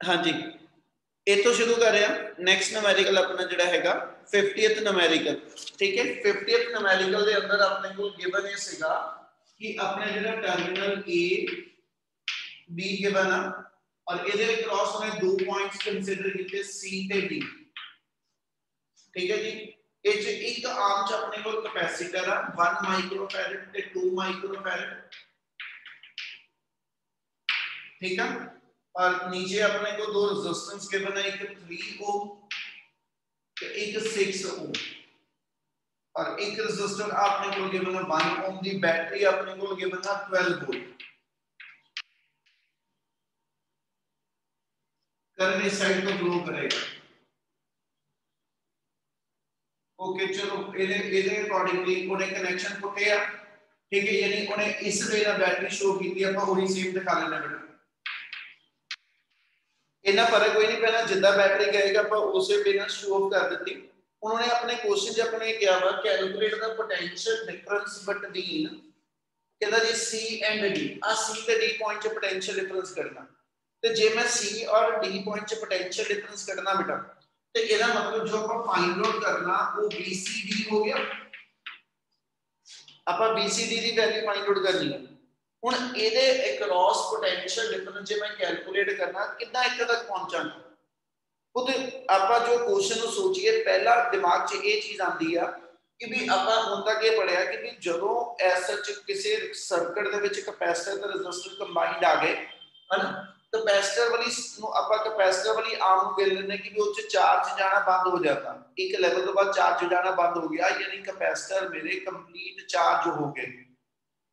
ਹਾਂਜੀ ਇਹ ਤੋਂ ਸ਼ੁਰੂ ਕਰ ਰਿਹਾ ਨੈਕਸਟ ਨੰਬਰਿਕਲ ਆਪਣਾ ਜਿਹੜਾ ਹੈਗਾ 50th ਨੰਬਰਿਕਲ ਠੀਕ ਹੈ 50th ਨੰਬਰਿਕਲ ਦੇ ਅੰਦਰ ਆਪਣੇ ਕੋਲ ਗਿਵਨ ਇਹ ਸੀਗਾ ਕਿ ਆਪਣੇ ਜਿਹੜਾ ਟਰਮੀਨਲ A B ਗਿਵਨ ਆ ਔਰ ਇਹਦੇ ਕ੍ਰਾਸ ਉਹਨੇ ਦੋ ਪੁਆਇੰਟਸ ਕੰਸੀਡਰ ਕੀਤੇ C ਤੇ D ਠੀਕ ਹੈ ਜੀ ਇਹ ਚ ਇੱਕ ਆਮ ਚ ਆਪਣੇ ਕੋਲ ਕਪੈਸੀਟਰ ਆ 1 ਮਾਈਕਰੋਫੈਰਡ ਤੇ 2 ਮਾਈਕਰੋਫੈਰਡ ਠੀਕ ਆ और नीचे अपने को दो रेजिस्टेंस गिवन है एक 3 ओम तो एक 6 ओम और एक रेजिस्टर आपने को गिवन है 1 ओम दी बैटरी अपने को गिवन है 12 वोल्ट करंट इस साइड को फ्लो करेगा ओके चलो ਇਹਦੇ ਇਹਦੇ ਅਕੋਰਡਿੰਗਲੀ ਉਹਨੇ ਕਨੈਕਸ਼ਨ ਪੁੱਟਿਆ ਠੀਕ ਹੈ ਯਾਨੀ ਉਹਨੇ ਇਸ ਵੇ ਨਾਲ ਬੈਟਰੀ ਸ਼ੋ ਕੀਤੀ ਆਪਾਂ ਉਹੀ ਸੇਮ ਦਿਖਾ ਲੈਣਾ ਬੇਟਾ इतना फर्क कोई नहीं पैना जिदा बैटरी कहेगा आप उस वे शो ऑफ कर दी उन्होंने अपने क्वेश्चन अपने क्या वा calculate the potential difference between कहता जी सी एंड डी आ सी ते डी पॉइंट च पोटेंशियल डिफरेंस करना ਤੇ ਜੇ ਮੈਂ C ਔਰ D ਪੁਆਇੰਟ ਚ ਪੋਟੈਂਸ਼ੀਅਲ ਡਿਫਰੈਂਸ ਕੱਢਣਾ ਬੇਟਾ ਤੇ ਇਹਦਾ ਮਤਲਬ ਜੋ ਆਪਾਂ ਫਾਈਂਡ ਆਊਟ ਕਰਨਾ ਉਹ BCD ਹੋ ਗਿਆ ਆਪਾਂ BCD ਦੀ ਵੈਲਿਊ ਫਾਈਂਡ ਆਊਟ ਕਰਨੀ ਹੈ ਹੁਣ ਇਹਦੇ ਅਕ੍ਰੋਸ ਪੋਟੈਂਸ਼ੀਅਲ ਡਿਫਰੈਂਸ ਜੇ ਮੈਂ ਕੈਲਕੂਲੇਟ ਕਰਨਾ ਕਿੰਨਾ ਇੱਥੇ ਤੱਕ ਪਹੁੰਚਾਂਗਾ? ਖੁਦ ਆਪਾਂ ਜੋ ਕੁਐਸਚਨ ਨੂੰ ਸੋਚੀਏ, ਪਹਿਲਾ ਦਿਮਾਗ 'ਚ ਇਹ ਚੀਜ਼ ਆਂਦੀ ਆ ਕਿ ਵੀ ਆਪਾਂ ਹੁਣ ਤੱਕ ਇਹ ਪੜਿਆ ਕਿ ਵੀ ਜਦੋਂ ਐਸ ਸੱਚ ਕਿਸੇ ਸਰਕਟ ਦੇ ਵਿੱਚ ਕੈਪੈਸਿਟਰ ਤੇ ਰੈਜ਼ਿਸਟਰ ਕੰਬਾਈਨਡ ਆ ਗਏ, ਹਨਾ? ਕੈਪੈਸਿਟਰ ਵਾਲੀ ਨੂੰ ਆਪਾਂ ਕੈਪੈਸਿਟਰ ਵਾਲੀ ਆਮ ਨੂੰ ਗਿਣ ਲੈਂਦੇ ਕਿ ਵੀ ਉਹ ਚ ਚਾਰਜ ਜਾਣਾ ਬੰਦ ਹੋ ਜਾਂਦਾ। ਇੱਕ ਲੈਵਲ ਤੋਂ ਬਾਅਦ ਚਾਰਜ ਜਾਣਾ ਬੰਦ ਹੋ ਗਿਆ, ਯਾਨੀ ਕੈਪੈਸਿਟਰ ਮੇਰੇ ਕੰਪਲੀਟ ਚਾਰਜ ਹੋ ਗਏ।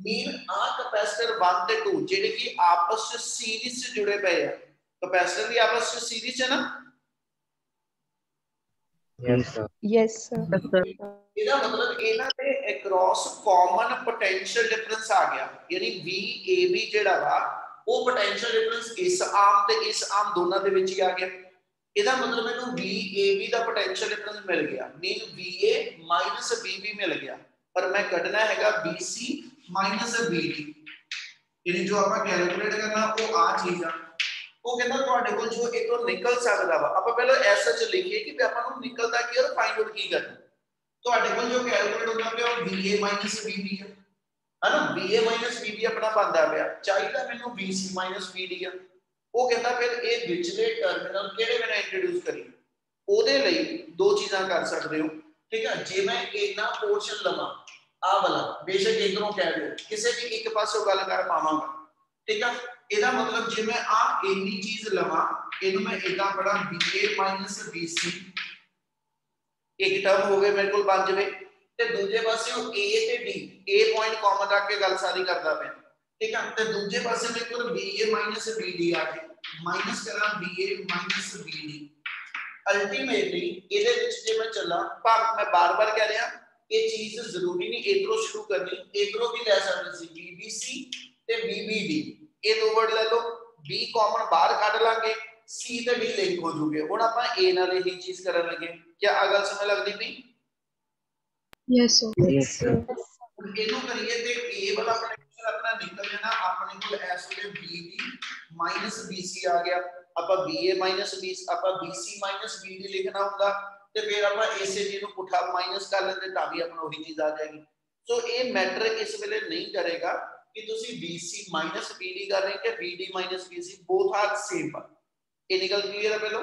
ਮੀਨ ਆ ਕੈਪੈਸਿਟਰ 1 ਤੇ 2 ਜਿਹੜੇ ਕਿ ਆਪਸ ਵਿੱਚ ਸੀਰੀਜ਼ ਚ ਜੁੜੇ ਪਏ ਆ ਕੈਪੈਸਿਟਰ ਵੀ ਆਪਸ ਵਿੱਚ ਸੀਰੀਜ਼ ਚ ਨਾ ਯੈਸ ਸਰ Yes, sir. ਇਹਦਾ ਮਤਲਬ ਇਹਨਾਂ ਦੇ ਅਕ੍ਰੋਸ ਕਾਮਨ ਪੋਟੈਂਸ਼ੀਅਲ ਡਿਫਰੈਂਸ ਆ ਗਿਆ ਯਾਨੀ VAB ਜਿਹੜਾ ਵਾ ਉਹ ਪੋਟੈਂਸ਼ੀਅਲ ਡਿਫਰੈਂਸ ਇਸ ਆਰਮ ਤੇ ਇਸ ਆਰਮ ਦੋਨਾਂ ਦੇ ਵਿੱਚ ਹੀ ਆ ਗਿਆ ਇਹਦਾ ਮਤਲਬ ਮੈਨੂੰ VAB ਦਾ ਪੋਟੈਂਸ਼ੀਅਲ ਡਿਫਰੈਂਸ ਮਿਲ ਗਿਆ ਮੀਨ VA BB ਮਿਲ ਗਿਆ ਪਰ ਮੈਂ ਕੱਢਣਾ ਹੈਗਾ BC ਮਾਈਨਸ ਬੀ ਡੀ ਯਾਨੀ ਜੋ ਆਪਾਂ ਕੈਲਕੂਲੇਟ ਕਰਨਾ ਉਹ ਆ ਚੀਜ਼ ਆ ਉਹ ਕਹਿੰਦਾ ਤੁਹਾਡੇ ਕੋਲ ਜੋ ਇਤੋਂ ਨਿਕਲ ਸਕਦਾ ਵਾ ਆਪਾਂ ਪਹਿਲਾਂ ਐਸ ਚ ਲਿਖੀਏ ਕਿ ਵੀ ਆਪਾਂ ਨੂੰ ਨਿਕਲਦਾ ਕੀ ਔਰ ਫਾਈਂਡ ਆਊਟ ਕੀ ਕਰਨਾ ਤੁਹਾਡੇ ਕੋਲ ਜੋ ਕੈਲਕੂਲੇਟ ਹੁੰਦਾ ਪਿਆ ਉਹ BA BB ਹੈ ਹਨਾ BA BB ਆਪਣਾ ਬੰਦਾ ਪਿਆ ਚਾਹੀਦਾ ਮੈਨੂੰ BC BD ਆ ਉਹ ਕਹਿੰਦਾ ਫਿਰ ਇਹ ਵਿਚਲੇ ਟਰਮੀਨਲ ਕਿਹੜੇ ਬਿਨਾ ਇੰਟਰੋਡਿਊਸ ਕਰੀ ਉਹਦੇ ਲਈ ਦੋ ਚੀਜ਼ਾਂ ਕਰ ਸਕਦੇ ਹੋ ਠੀਕ ਹੈ ਜੇ ਮੈਂ ਇਹਨਾਂ ਪੋਰਸ਼ਨ ਲਵਾਂ ਆ ਵਾਲਾ ਬੇਸ਼ੱਕ ਇਧਰੋਂ ਕਹਿ ਦਿਓ ਕਿਸੇ ਵੀ ਇੱਕ ਪਾਸੋਂ ਗੱਲ ਕਰ ਪਾਵਾਂਗਾ ਠੀਕ ਆ ਇਹਦਾ ਮਤਲਬ ਜੇ ਮੈਂ ਆ ਇੰਨੀ ਚੀਜ਼ ਲਵਾਂ ਇਹਨੂੰ ਮੈਂ ਇਦਾਂ ਪੜਾ BA BC ਇੱਕ ਟਰਮ ਹੋਵੇ ਮੇਰੇ ਕੋਲ ਬਣ ਜਵੇ ਤੇ ਦੂਜੇ ਪਾਸੇ ਉਹ A ਤੇ D A ਪੁਆਇੰਟ ਕਾਮਨ ਰੱਖ ਕੇ ਗੱਲ ਸਾਰੀ ਕਰਦਾ ਪਿਆ ਠੀਕ ਆ ਤੇ ਦੂਜੇ ਪਾਸੇ ਮੇਰੇ ਕੋਲ BA BD ਆ ਕੇ ਮਾਈਨਸ ਕਰਾਂ BA BD ਅਲਟੀਮੇਟਲੀ ਇਹਦੇ ਵਿੱਚ ਜੇ ਮੈਂ ਚੱਲਾਂ ਪਰ ਮੈਂ ਬਾਰ-ਬਾਰ ਕਹਿ ਰਿਹਾ ਇਹ ਚੀਜ਼ ਜ਼ਰੂਰੀ ਨਹੀਂ ਇਧਰੋਂ ਸ਼ੁਰੂ ਕਰਨੀ ਇਧਰੋਂ ਵੀ ਲੈ ਸਕਦੇ ਸੀ BBC ਤੇ BBD ਇਹ ਦੋ ਵਰਡ ਲੈ ਲਓ B ਕਾਮਨ ਬਾਹਰ ਕੱਢ ਲਾਂਗੇ C ਤੇ D ਲਿੰਕ ਹੋ ਜੂਗੇ ਹੁਣ ਆਪਾਂ A ਨਾਲ ਇਹੀ ਚੀਜ਼ ਕਰਨ ਲੱਗੇ ਕੀ ਆ ਗੱਲ ਸਮਝ ਲੱਗਦੀ ਪਈ Yes, sir. ਯੈਸ ਸਰ ਹੁਣ ਇਹਨੂੰ ਕਰੀਏ ਤੇ A ਵਾਲਾ ਪੋਟੈਂਸ਼ੀਅਲ ਆਪਣਾ ਨਿਕਲ ਜਾਣਾ ਆਪਣੇ ਕੋਲ ਐਸ ਵੇਲੇ BD BC ਆ ਗਿਆ ਆਪਾਂ BA BC ਆਪਾਂ BC BD ਲਿਖਣਾ ਹੁੰਦਾ ਤੇ ਫਿਰ ਆਪਾਂ ਇਸੇ ਚੀਜ਼ ਨੂੰ ਪੁੱਠਾ ਮਾਈਨਸ ਕਰ ਲੈਂਦੇ ਤਾਂ ਵੀ ਆਪਣਾ ਉਹੀ ਚੀਜ਼ ਆ ਜਾਏਗੀ ਸੋ ਇਹ ਮੈਟਰ ਇਸ ਵੇਲੇ ਨਹੀਂ ਕਰੇਗਾ ਕਿ ਤੁਸੀਂ BC BD ਕਰ ਰਹੇ ਕਿ BD BC both are same ਇਹ ਨਿਕਲ ਕਲੀਅਰ ਹੈ ਪਹਿਲਾਂ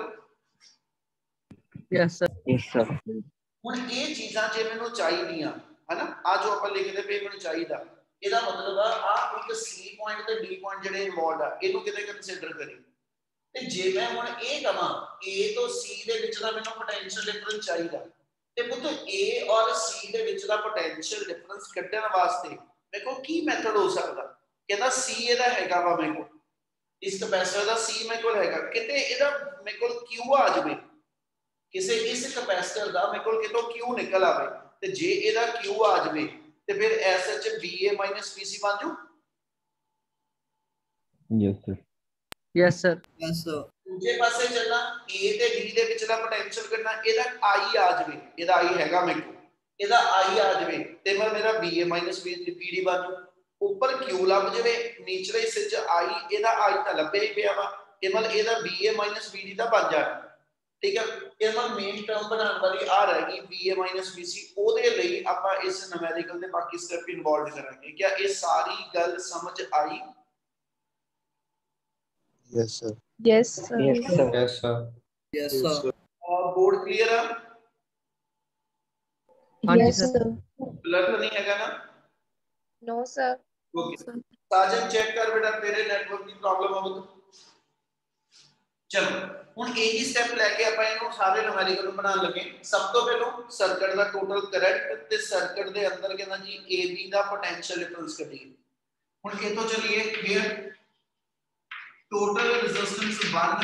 ਯੈਸ ਸਰ ਯੈਸ ਸਰ ਹੁਣ ਇਹ ਚੀਜ਼ਾਂ ਜੇ ਮੈਨੂੰ ਚਾਹੀਦੀਆਂ ਹਨਾ ਆ ਜੋ ਆਪਾਂ ਲਿਖਦੇ ਪਏ ਮੈਨੂੰ ਚਾਹੀਦਾ ਇਹਦਾ ਮਤਲਬ ਆ ਆ ਇੱਕ ਸੀ ਪੁਆਇੰਟ ਤੇ ਡੀ ਪੁਆਇੰਟ ਜਿਹੜੇ ਇਨਵੋਲਡ ਆ ਇਹਨੂੰ ਕਿਤੇ ਕੰਸੀਡਰ ਕਰੀ ਤੇ ਜੇ ਮੈਂ ਹੁਣ ਇਹ ਕਵਾਂ A ਤੋਂ C ਦੇ ਵਿੱਚ ਦਾ ਮੈਨੂੰ ਪੋਟੈਂਸ਼ੀਅਲ ਡਿਫਰੈਂਸ ਚਾਹੀਦਾ। ਤੇ ਪੁੱਤ A ਔਰ C ਦੇ ਵਿੱਚ ਦਾ ਪੋਟੈਂਸ਼ੀਅਲ ਡਿਫਰੈਂਸ ਕੱਢਣ ਵਾਸਤੇ ਮੇਰੇ ਕੀ ਮੈਥਡ ਹੋ ਸਕਦਾ। ਕਹਿੰਦਾ C ਇਹਦਾ ਹੈਗਾ ਵਾ ਮੇਰੇ ਕੋਲ। ਇਸ ਕਪੈਸਿਟਰ ਦਾ C ਮੇਰੇ ਕੋਲ ਹੈਗਾ। ਕਿਤੇ ਇਹਦਾ ਮੇਰੇ ਕੋਲ Q ਆ ਜਾਵੇ। ਕਿਸੇ ਇਸ ਕਪੈਸਿਟਰ ਦਾ ਮੇਰੇ ਕੋਲ ਕਿਤੋਂ Q ਨਿਕਲ ਆਵੇ। ਤੇ ਜੇ ਇਹਦਾ Q ਆ ਜਾਵੇ ਤੇ ਫਿਰ ਐਸ ਐਚ VA ਬਣ ਜੂ। Yes, sir. Yes, sir. Yes, sir. ਦੂਜੇ ਪਾਸੇ ਚੱਲਣਾ A ਤੇ D ਦੇ ਵਿੱਚ ਦਾ ਪੋਟੈਂਸ਼ੀਅਲ ਕੱਢਣਾ ਇਹਦਾ I ਆ ਜਾਵੇ ਇਹਦਾ I ਹੈਗਾ ਮੇਰੇ ਕੋਲ। ਇਹਦਾ I ਆ ਜਾਵੇ ਤੇ ਮਰ ਮੇਰਾ VA VD ਬਣ ਜੂ ਉੱਪਰ Q ਲੱਭ ਜਾਵੇ ਨੀਚਲੇ ਹਿੱਸੇ 'ਚ I ਇਹਦਾ I ਤਾਂ ਲੱਭੇ ਹੀ ਪਿਆ ਵਾ। ਇਹ ਮਤਲਬ ਇਹਦਾ VA VD ਦਾ ਬਣ ਜਾਣਾ। ਠੀਕ ਹੈ ਇਹ ਮਤਲਬ ਮੇਨ ਟਰਮ ਬਣਾਉਣ ਵਾਲੀ ਆ ਰਹੇਗੀ VA VC ਉਹਦੇ ਲਈ ਆਪਾਂ ਇਸ ਨੂਮੈਰੀਕਲ ਦੇ ਬਾਕੀ ਸਟੈਪ ਇਨਵੋਲਵ ਕਰਾਂਗੇ। ਕਿਆ ਇਹ ਸਾਰੀ ਗੱਲ ਸਮਝ ਆਈ। Yes, sir. Yes, sir. Yes, sir. Yes, sir. Yes, sir. Board clear ਆ ਹਾਂਜੀ Yes, sir. sir. ਬਲਰ ਨਹੀਂ ਹੈਗਾ ਨਾ No, sir. Okay Sajan check ਕਰ ਬੇਟਾ ਤੇਰੇ ਨੈਟਵਰਕ ਦੀ ਪ੍ਰੋਬਲਮ ਆਉ ਚਲੋ ਹੁਣ ਇਹੀ ਸਟੈਪ ਲੈ ਕੇ ਆਪਾਂ ਇਹਨੂੰ ਸਾਰੇ ਨੂਮੈਰੀਕਲ ਨੂੰ ਬਣਾਉਣ ਲੱਗੇ ਸਭ ਤੋਂ ਪਹਿਲਾਂ ਸਰਕਟ ਦਾ ਟੋਟਲ ਕਰੰਟ ਤੇ ਸਰਕਟ ਦੇ ਅੰਦਰ ਕਹਿੰਦਾ ਜੀ AB ਦਾ ਪੋਟੈਂਸ਼ੀਅਲ ਡਿਫਰੈਂਸ ਕੱਢੀਏ ਹੁਣ ਇਹ ਤੋਂ ਚਲਿਏ ਹੇਅਰ ਟੋਟਲ ਰੈਜ਼ਿਸਟੈਂਸ 1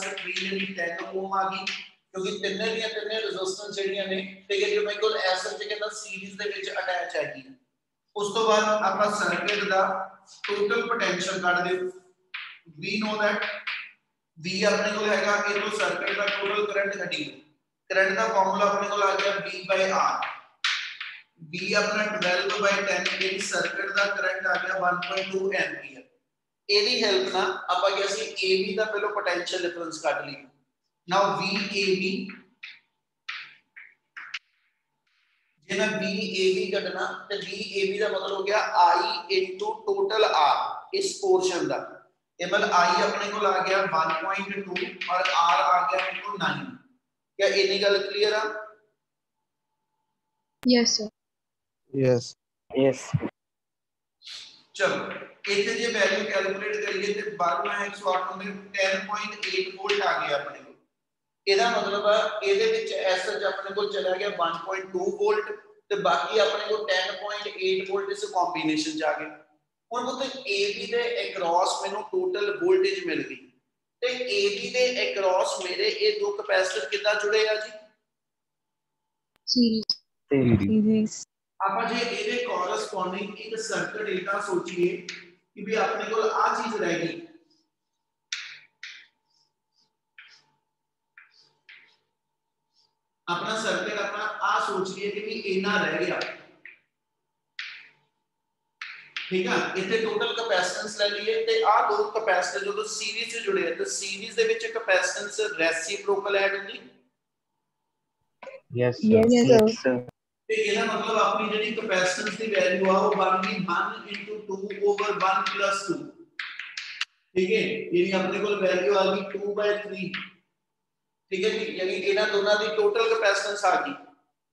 6 3 ਯਾਨੀ 10 ਓਮ ਆ ਗਈ ਕਿਉਂਕਿ ਤਿੰਨੇ ਦੀਆਂ ਤਿੰਨੇ ਰੈਜ਼ਿਸਟੈਂਸ ਜਿਹੜੀਆਂ ਨੇ ਤੇ ਜੇ ਮੇਰੇ ਕੋਲ ਐਸਰ ਚ ਕਹਿੰਦਾ ਸੀਰੀਜ਼ ਦੇ ਵਿੱਚ ਅਟੈਚ ਹੈਗੀ ਉਸ ਤੋਂ ਬਾਅਦ ਆਪਾਂ ਸਰਕਟ ਦਾ ਟੋਟਲ ਪੋਟੈਂਸ਼ੀਅਲ ਕੱਢ ਦਿਓ ਵੀ ਨੋ ਦੈਟ V ਆਪਣੇ ਕੋਲ ਹੈਗਾ ਇਹ ਤੋਂ ਸਰਕਟ ਦਾ ਟੋਟਲ ਕਰੰਟ ਕੱਢੀਏ ਕਰੰਟ ਦਾ ਫਾਰਮੂਲਾ ਆਪਣੇ ਕੋਲ ਆ ਗਿਆ V R V ਆਪਣਾ 12 10 ਜਿਹੜੀ ਸਰਕਟ ਦਾ ਕਰੰਟ ਆ ਗਿਆ 1.2 ਐਂਪੀਅਰ ਇਹਦੀ ਹੈਲਪ ਨਾਲ ਆਪਾਂ ਕਿਹਾ ਸੀ AB ਦਾ ਪਹਿਲਾਂ ਪੋਟੈਂਸ਼ੀਅਲ ਡਿਫਰੈਂਸ ਕੱਢ ਲਈ ਨਾਓ VAB ਜੇ ਮੈਂ VAB ਕੱਢਣਾ ਤੇ VAB ਦਾ ਮਤਲਬ ਹੋ ਗਿਆ I ਟੋਟਲ R ਇਸ ਪੋਰਸ਼ਨ ਦਾ ਇਹ ਮਤਲਬ I ਆਪਣੇ ਕੋਲ ਆ ਗਿਆ 1.2 ਔਰ R ਆ ਗਿਆ ਮੇਰੇ ਕੋਲ 9 ਕਿਆ ਇੰਨੀ ਗੱਲ ਕਲੀਅਰ ਆ Yes, sir. Yes. Yes. ਚਲੋ ਇੱਥੇ ਜੇ ਵੈਲਿਊ ਕੈਲਕੂਲੇਟ ਕਰੀਏ ਤੇ 12 108 ਹੁੰਦੇ 10.8 ਵੋਲਟ ਆ ਗਿਆ ਆਪਣੇ ਕੋਲ। ਇਹਦਾ ਮਤਲਬ ਆ ਇਹਦੇ ਵਿੱਚ ਐਸਐਚ ਆਪਣੇ ਕੋਲ ਚਲਾ ਗਿਆ 1.2 ਵੋਲਟ ਤੇ ਬਾਕੀ ਆਪਣੇ ਕੋਲ 10.8 ਵੋਲਟ ਇਸ ਕੰਬੀਨੇਸ਼ਨ ਚ ਆ ਗਏ। ਹੁਣ ਉਹ AB ਦੇ ਅਕ੍ਰੋਸ ਮੈਨੂੰ ਟੋਟਲ ਵੋਲਟੇਜ ਮਿਲ ਗਈ। ਤੇ AB ਦੇ ਅਕ੍ਰੋਸ ਮੇਰੇ ਇਹ ਦੋ ਕਪੈਸਿਟਰ ਕਿੱਦਾਂ ਜੁੜੇ ਆ ਜੀ? Series. Series. ਆਪਾਂ ਜੇ ਇਹਦੇ ਕੋਰਸਪੋਂਡਿੰਗ ਇੱਕ ਸਰਕਟ ਇਦਾਂ ਸੋਚੀਏ ਕਿ ਵੀ ਆਪਣੇ ਕੋਲ ਆ ਚੀਜ਼ ਰਹਿ ਗਈ ਆਪਣਾ ਸਰਕਟ ਆਪਣਾ ਆ ਸੋਚ ਲਈਏ ਕਿ ਵੀ ਇੰਨਾ ਰਹਿ ਗਿਆ ਠੀਕ ਆ ਇੱਥੇ ਟੋਟਲ ਕਪੈਸਿਟੈਂਸ ਲੈ ਲਈਏ ਤੇ ਆ ਦੋ ਕਪੈਸਿਟਰ ਜਦੋਂ ਸੀਰੀਜ਼ 'ਚ ਜੁੜੇ ਆ ਤੇ ਸੀਰੀਜ਼ ਦੇ ਵਿੱਚ ਕਪੈਸਿਟੈਂਸ ਰੈਸਿਪਰੋਕਲ ਐਡ ਹੁੰਦੀ Yes, sir. Yes, sir. Yes, sir. ਤੇ ਇਹਦਾ ਮਤਲਬ ਆਪਣੀ ਜਿਹੜੀ ਕਪੈਸਿਟੈਂਸ ਦੀ ਵੈਲਿਊ ਆ ਉਹ ਬਣ ਗਈ 1 2 ਓਵਰ 1 2 ਠੀਕ ਹੈ ਯਾਨੀ ਆਪਣੇ ਕੋਲ ਵੈਲਿਊ ਆ ਗਈ 2 3 ਠੀਕ ਹੈ ਜੀ ਯਾਨੀ ਇਹਨਾਂ ਦੋਨਾਂ ਦੀ ਟੋਟਲ ਕਪੈਸਿਟੈਂਸ ਆ ਗਈ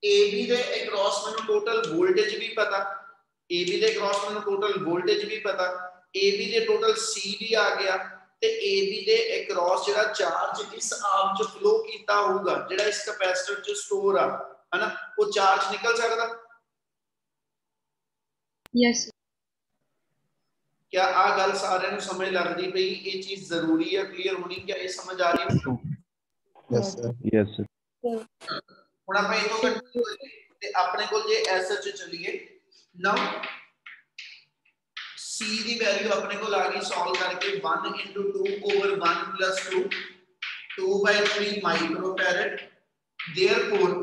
AB ਦੇ ਅਕ੍ਰੋਸ ਮੈਨੂੰ ਟੋਟਲ ਵੋਲਟੇਜ ਵੀ ਪਤਾ AB ਦੇ ਅਕ੍ਰੋਸ ਮੈਨੂੰ ਟੋਟਲ ਵੋਲਟੇਜ ਵੀ ਪਤਾ AB ਦੇ ਟੋਟਲ C ਵੀ ਆ ਗਿਆ ਤੇ AB ਦੇ ਅਕ੍ਰੋਸ ਜਿਹੜਾ ਚਾਰਜ ਇਸ ਆਰਮ ਚ ਫਲੋ ਕੀਤਾ ਹੋਊਗਾ ਜਿਹੜਾ ਇਸ ਕਪੈਸਿਟਰ ਚ ਸਟੋਰ ਆ ਹਨਾ ਉਹ ਚਾਰਜ ਨਿਕਲ ਸਕਦਾ Yes, sir. ਕਿਆ ਆ ਗੱਲ ਸਾਰਿਆਂ ਨੂੰ ਸਮਝ ਲੱਗਦੀ ਪਈ ਇਹ ਚੀਜ਼ ਜ਼ਰੂਰੀ ਹੈ ਕਲੀਅਰ ਹੋਣੀ ਕਿਆ ਇਹ ਸਮਝ ਆ ਰਹੀ ਹੈ Yes, sir. Yes, sir. ਹੁਣ ਆਪਾਂ ਇਹ ਤੋਂ ਕੰਟੀਨਿਊ ਕਰੀਏ ਤੇ ਆਪਣੇ ਕੋਲ ਜੇ ਐਸ ਚ ਚਲੀਏ ਨਾਓ C ਦੀ ਵੈਲਿਊ ਆਪਣੇ ਕੋਲ ਆ ਗਈ ਸੋਲਵ ਕਰਕੇ 1 2 over 1 2 2 by 3 microfarad therefore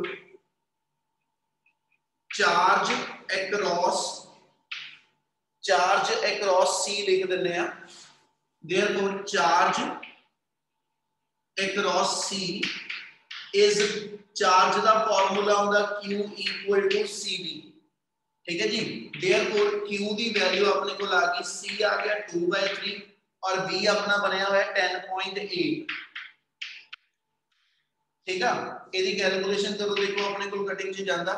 charge across charge across C ਲਿਖ ਦਿੰਦੇ ਆ therefore charge across C is charge the formula ਹੁੰਦਾ Q equal to CV ਠੀਕ ਹੈ ਜੀ therefore Q ਦੀ ਵੈਲਿਊ ਆਪਣੇ ਕੋਲ ਆ ਗਈ C ਆ ਗਿਆ 2/3 ਔਰ V ਆਪਣਾ ਬਣਿਆ ਹੋਇਆ 10.8 ਠੀਕ ਆ ਇਹਦੀ ਕੈਲਕੂਲੇਸ਼ਨ ਕਰੋ ਦੇਖੋ ਆਪਣੇ ਕੋਲ ਕਟਿੰਗ ਚ ਜਾਂਦਾ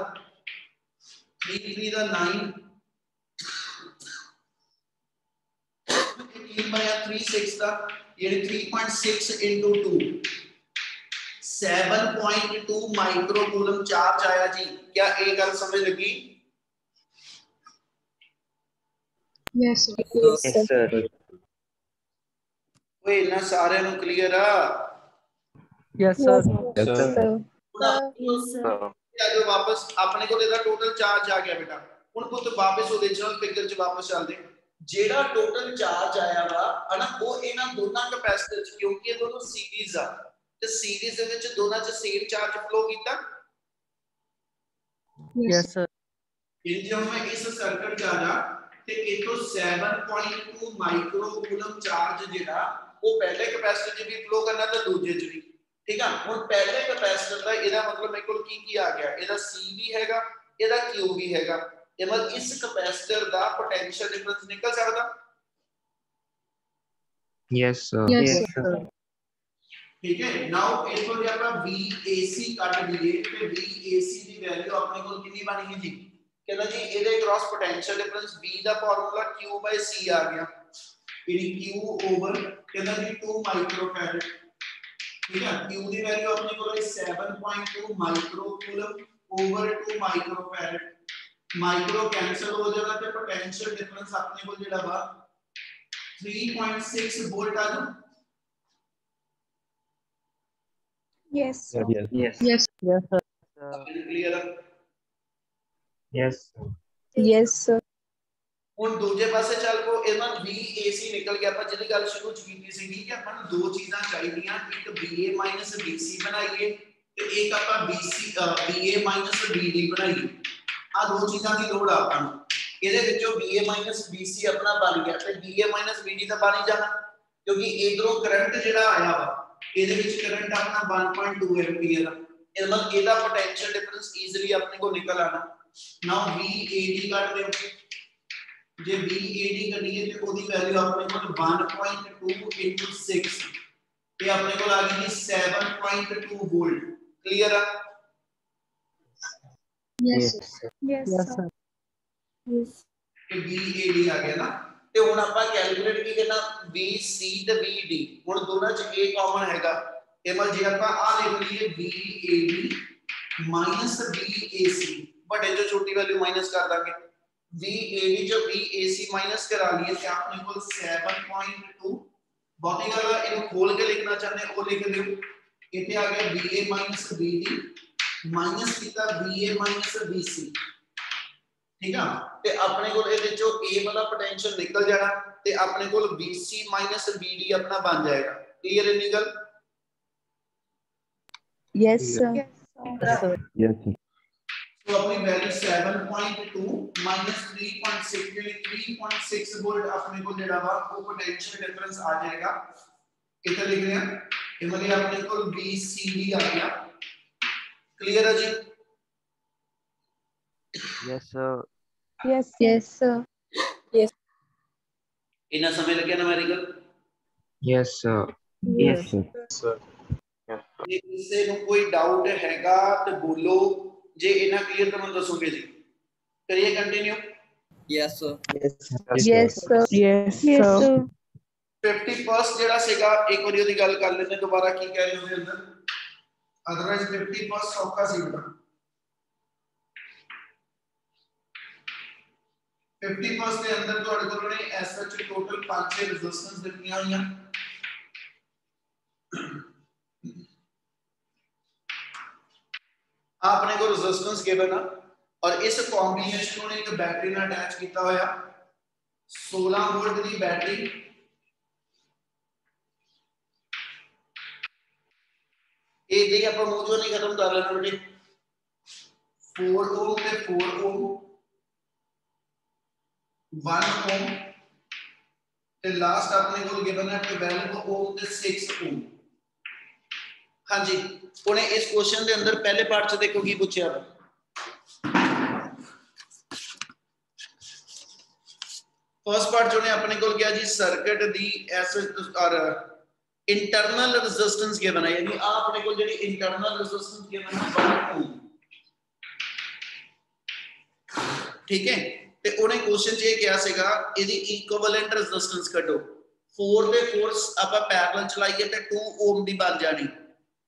3 3 ਦਾ 9 3 ਬਣਿਆ 3 6 ਦਾ ਯਾਨੀ 3.6 into 2 7.2 ਮਾਈਕਰੋ ਕੂਲਮ ਚਾਰਜ ਆਇਆ ਜੀ क्या ਇਹ ਗੱਲ ਸਮਝ ਲੱਗੀ Yes, sir. Yes, sir. ਓਏ ਇਹਨਾਂ ਸਾਰਿਆਂ ਨੂੰ ਕਲੀਅਰ ਆ Yes, sir. Yes, Yes, sir. sir. ਹੁਣ ਆ ਜਾਓ ਵਾਪਸ ਆਪਣੇ ਕੋਲ ਇਹਦਾ ਟੋਟਲ ਚਾਰਜ ਆ ਗਿਆ ਬੇਟਾ ਹੁਣ ਪੁੱਤ ਵਾਪਸ ਓਰੀਜਨਲ ਫਿਗਰ 'ਚ ਵਾਪਸ ਚੱਲਦੇ ਜਿਹੜਾ ਟੋਟਲ ਚਾਰਜ ਆਇਆ ਵਾ ਹਨਾ ਉਹ ਇਹਨਾਂ ਦੋਨਾਂ ਕਪੈਸਿਟਰ 'ਚ ਕਿਉਂਕਿ ਇਹ ਦੋਨੋਂ ਸੀਰੀਜ਼ ਆ ਤੇ ਸੀਰੀਜ਼ ਦੇ ਵਿੱਚ ਦੋਨਾਂ 'ਚ ਸੇਮ ਚਾਰਜ ਫਲੋ ਕੀਤਾ Yes, sir. ਇਹ ਜੇ ਹੁਣ ਮੈਂ ਇਸ ਸਰਕਟ 'ਚ ਆ ਜਾ ਤੇ ਇਥੋਂ 7.2 ਮਾਈਕਰੋ ਕੂਲਮ ਚਾਰਜ ਜਿਹੜਾ ਉਹ ਪਹਿਲੇ ਕਪੈਸਿਟਰ 'ਚ ਵੀ ਫਲੋ ਕਰਨਾ ਤੇ ਦੂਜੇ 'ਚ ਵੀ ਠੀਕ ਆ ਹੁਣ ਪਹਿਲੇ ਕਪੈਸਿਟਰ ਦਾ ਇਹਦਾ ਮਤਲਬ ਮੇਰੇ ਕੋਲ ਕੀ ਕੀ ਆ ਗਿਆ ਇਹਦਾ C ਵੀ ਹੈਗਾ ਇਹਦਾ Q ਵੀ ਹੈਗਾ ਇਹ ਮਤਲਬ ਇਸ ਕਪੈਸਿਟਰ ਦਾ ਪੋਟੈਂਸ਼ੀਅਲ ਡਿਫਰੈਂਸ ਨਿਕਲ ਸਕਦਾ Yes, sir. Yes, Yes, sir. sir. ਠੀਕ ਹੈ ਨਾਓ ਇਥੋਂ ਜੇ ਆਪਾਂ VAC ਕੱਢ ਦਈਏ ਤੇ VAC ਦੀ ਵੈਲਿਊ ਆਪਣੇ ਕੋਲ ਕਿੰਨੀ ਬਣੇਗੀ ਜੀ ਕਹਿੰਦਾ ਜੀ ਇਹਦੇ ਕ੍ਰਾਸ ਪੋਟੈਂਸ਼ੀਅਲ ਡਿਫਰੈਂਸ B ਦਾ ਫਾਰਮੂਲਾ Q C ਆ ਗਿਆ ਇਹਦੀ Q ਓਵਰ ਕਹਿੰਦਾ ਜੀ 2 ਮਾਈਕਰੋਫੈਰਡ ठीक है? क्यू दी वैल्यू अपने को मिली 7.2 micro coulomb over 2 micro farad micro cancel हो जाएगा तो पोटेंशियल डिफरेंस अपने को जेड़ा बा 3.6 वोल्ट आ जा yes yes yes yes sir clear है यस यस सर ਹੁਣ ਦੂਜੇ ਪਾਸੇ ਚੱਲ ਪੋ ਇਹਨਾਂ VAC ਨਿਕਲ ਗਿਆ ਆਪਾਂ ਜਿਹਦੀ ਗੱਲ ਸ਼ੁਰੂ ਚ ਕੀਤੀ ਸੀਗੀ ਕਿ ਆਪਾਂ ਨੂੰ ਦੋ ਚੀਜ਼ਾਂ ਚਾਹੀਦੀਆਂ ਇੱਕ BA BC ਬਣਾਈਏ ਤੇ ਇੱਕ ਆਪਾਂ BC ਅਹ, BA BD ਬਣਾਈਏ ਆ ਦੋ ਚੀਜ਼ਾਂ ਦੀ ਲੋੜ ਆ ਆਪਾਂ ਨੂੰ ਇਹਦੇ ਵਿੱਚੋਂ BA BC ਆਪਣਾ ਬਣ ਗਿਆ ਤੇ BA BD ਤਾਂ ਬਣ ਹੀ ਜਾਣਾ ਕਿਉਂਕਿ ਇਧਰੋਂ ਕਰੰਟ ਜਿਹੜਾ ਆਇਆ ਵਾ ਇਹਦੇ ਵਿੱਚ ਕਰੰਟ ਆਪਣਾ 1.2 ਐਂਪੀਅਰ ਆ ਇਹ ਮਤਲਬ ਇਹਦਾ ਪੋਟੈਂਸ਼ੀਅਲ ਡਿਫਰੈਂਸ ਈਜ਼ੀਲੀ ਆਪਣੇ ਕੋਲ ਨਿਕਲ ਆਣਾ ਨਾਓ VAD ਕੱਢ ਦਿਓ ਜੇ VAD ਕੱਢੀਏ ਤੇ ਉਹਦੀ ਵੈਲਿਊ ਆਪਣੇ ਕੋਲ 1.2 into 6 ਤੇ ਆਪਣੇ ਕੋਲ ਆ ਗਈ ਜੀ 7.2 ਵੋਲਟ ਕਲੀਅਰ ਆ Yes, Yes, sir. sir. Yes, Yes, sir. sir. Yes. ਤੇ VAD ਆ ਗਿਆ ਨਾ ਤੇ ਹੁਣ ਆਪਾਂ ਕੈਲਕੂਲੇਟ ਕੀ ਕਰਨਾ VC ਤੇ VD ਹੁਣ ਦੋਨਾਂ ਚ A ਕਾਮਨ ਹੈਗਾ ਇਹ ਮਤਲਬ ਜੇ ਆਪਾਂ ਆ ਲਿਖ ਲਈਏ VAD BAC ਵੱਡੇ ਚੋਂ ਛੋਟੀ ਵੈਲਿਊ ਮਾਈਨਸ ਕਰ ਦਾਂਗੇ VAD ਚੋਂ VAC ਮਾਈਨਸ ਕਰਾ ਲਈਏ ਤੇ ਆਪਣੇ ਕੋਲ 7.2 ਬਹੁਤੀ ਗੱਲ ਆ, ਇਹਨੂੰ ਖੋਲ ਕੇ ਲਿਖਣਾ ਚਾਹੁੰਦੇ ਹਾਂ, ਉਹ ਲਿਖ ਲਿਓ ਇੱਥੇ ਆ ਗਿਆ BA BD ਮਾਈਨਸ ਕੀਤਾ BA BC ਠੀਕ ਆ ਤੇ ਆਪਣੇ ਕੋਲ ਇਹਦੇ ਚੋਂ A ਵਾਲਾ ਪੋਟੈਂਸ਼ੀਅਲ ਨਿਕਲ ਜਾਣਾ ਤੇ ਆਪਣੇ ਕੋਲ BC BD ਆਪਣਾ ਬਣ ਜਾਏਗਾ ਕਲੀਅਰ ਇੰਨੀ ਗੱਲ Yes, sir. Yes, sir. तो अपनी वैल्यू 7.2 माइनस 3.6 यानी 3.6 वोल्ट अपने को जेड़ा वा वो पोटेंशियल डिफरेंस आ जाएगा। कितना लिख रहे हैं ये मतलब अपने को BCD आ गया। क्लियर है जी? Yes sir yes yes sir yes इतना समय लग गया ना मेरे को? यस सर यस सर इससे कोई डाउट हैगा तो बोलो। ਜੇ ਇਹਨਾਂ ਕਲੀਅਰ ਤਾਂ ਮੈਨੂੰ ਦੱਸੋਗੇ ਜੀ ਕਰੀਏ continue Yes, sir. Yes, sir. Yes, Yes, sir. 51st ਜਿਹੜਾ ਸੀਗਾ ਇੱਕ ਵਾਰੀ ਉਹਦੀ ਗੱਲ ਕਰ ਲੈਂਦੇ ਦੁਬਾਰਾ ਕੀ ਕਹਿ ਰਹੇ ਉਹਦੇ ਅੰਦਰ ਅਦਰਵਾਈਜ਼ 51st ਸੌਖਾ ਸੀ ਬੇਟਾ 51st ਦੇ ਅੰਦਰ ਤੁਹਾਡੇ ਕੋਲ ਨੇ ਐਸ ਸੱਚ ਟੋਟਲ 5 ਰੈਜ਼ਿਸਟੈਂਸ ਦਿੱਤੀਆਂ ਹੋਈਆਂ ਆਪਣੇ ਕੋਲ ਰੈਜ਼ਿਸਟੈਂਸ ਗਿਵਨ ਆ ਔਰ ਇਸ ਕੰਬੀਨੇਸ਼ਨ ਨੂੰ ਇੱਕ ਬੈਟਰੀ ਨਾਲ ਅਟੈਚ ਕੀਤਾ ਹੋਇਆ 16 ਵੋਲਟ ਦੀ ਬੈਟਰੀ ਇਹ ਦੇ ਆਪਾਂ ਮੂੰਹ ਚੋਂ ਨਹੀਂ ਖਤਮ ਕਰ ਲੈਣਾ ਬੇਟੇ 4 ਓਮ ਤੇ 4 ਓਮ 1 ਓਮ ਤੇ ਲਾਸਟ ਆਪਣੇ ਕੋਲ ਗਿਵਨ ਹੈ 12 ਓਮ ਤੇ 6 ਓਮ ਹਾਂਜੀ ਉਹਨੇ ਇਸ ਕੁਐਸਚਨ ਦੇ ਅੰਦਰ ਪਹਿਲੇ ਪਾਰਟ ਚ ਦੇਖੋ ਕੀ ਪੁੱਛਿਆ ਵਾ। ਫਰਸਟ ਪਾਰਟ ਜੋ ਆਪਣੇ ਕੋਲ ਕਿਹਾ ਜੀ ਸਰਕਟ ਦੀ ਐਸ ਔਰ ਇੰਟਰਨਲ ਰੈਜ਼ਿਸਟੈਂਸ ਗਿਵਨ ਹੈ ਯਾਨੀ ਆ ਆਪਣੇ ਕੋਲ ਜਿਹੜੀ ਇੰਟਰਨਲ ਰੈਜ਼ਿਸਟੈਂਸ ਗਿਵਨ ਹੈ? 1 ਓਮ ਠੀਕ ਹੈ? ਤੇ ਉਹਨੇ ਕੁਐਸਚਨ 'ਚ ਇਹ ਕਿਹਾ ਸੀਗਾ, ਇਹਦੀ ਇਕੁਇਵਲੈਂਟ ਰੈਜ਼ਿਸਟੈਂਸ ਕੱਢੋ। 4 ਦੇ ਫੋਰਸ ਆਪਾਂ ਪੈਰਲਲ ਚਲਾਈਏ ਤੇ 2 ਓਮ ਦੀ ਬਣ ਜਾਣੀ।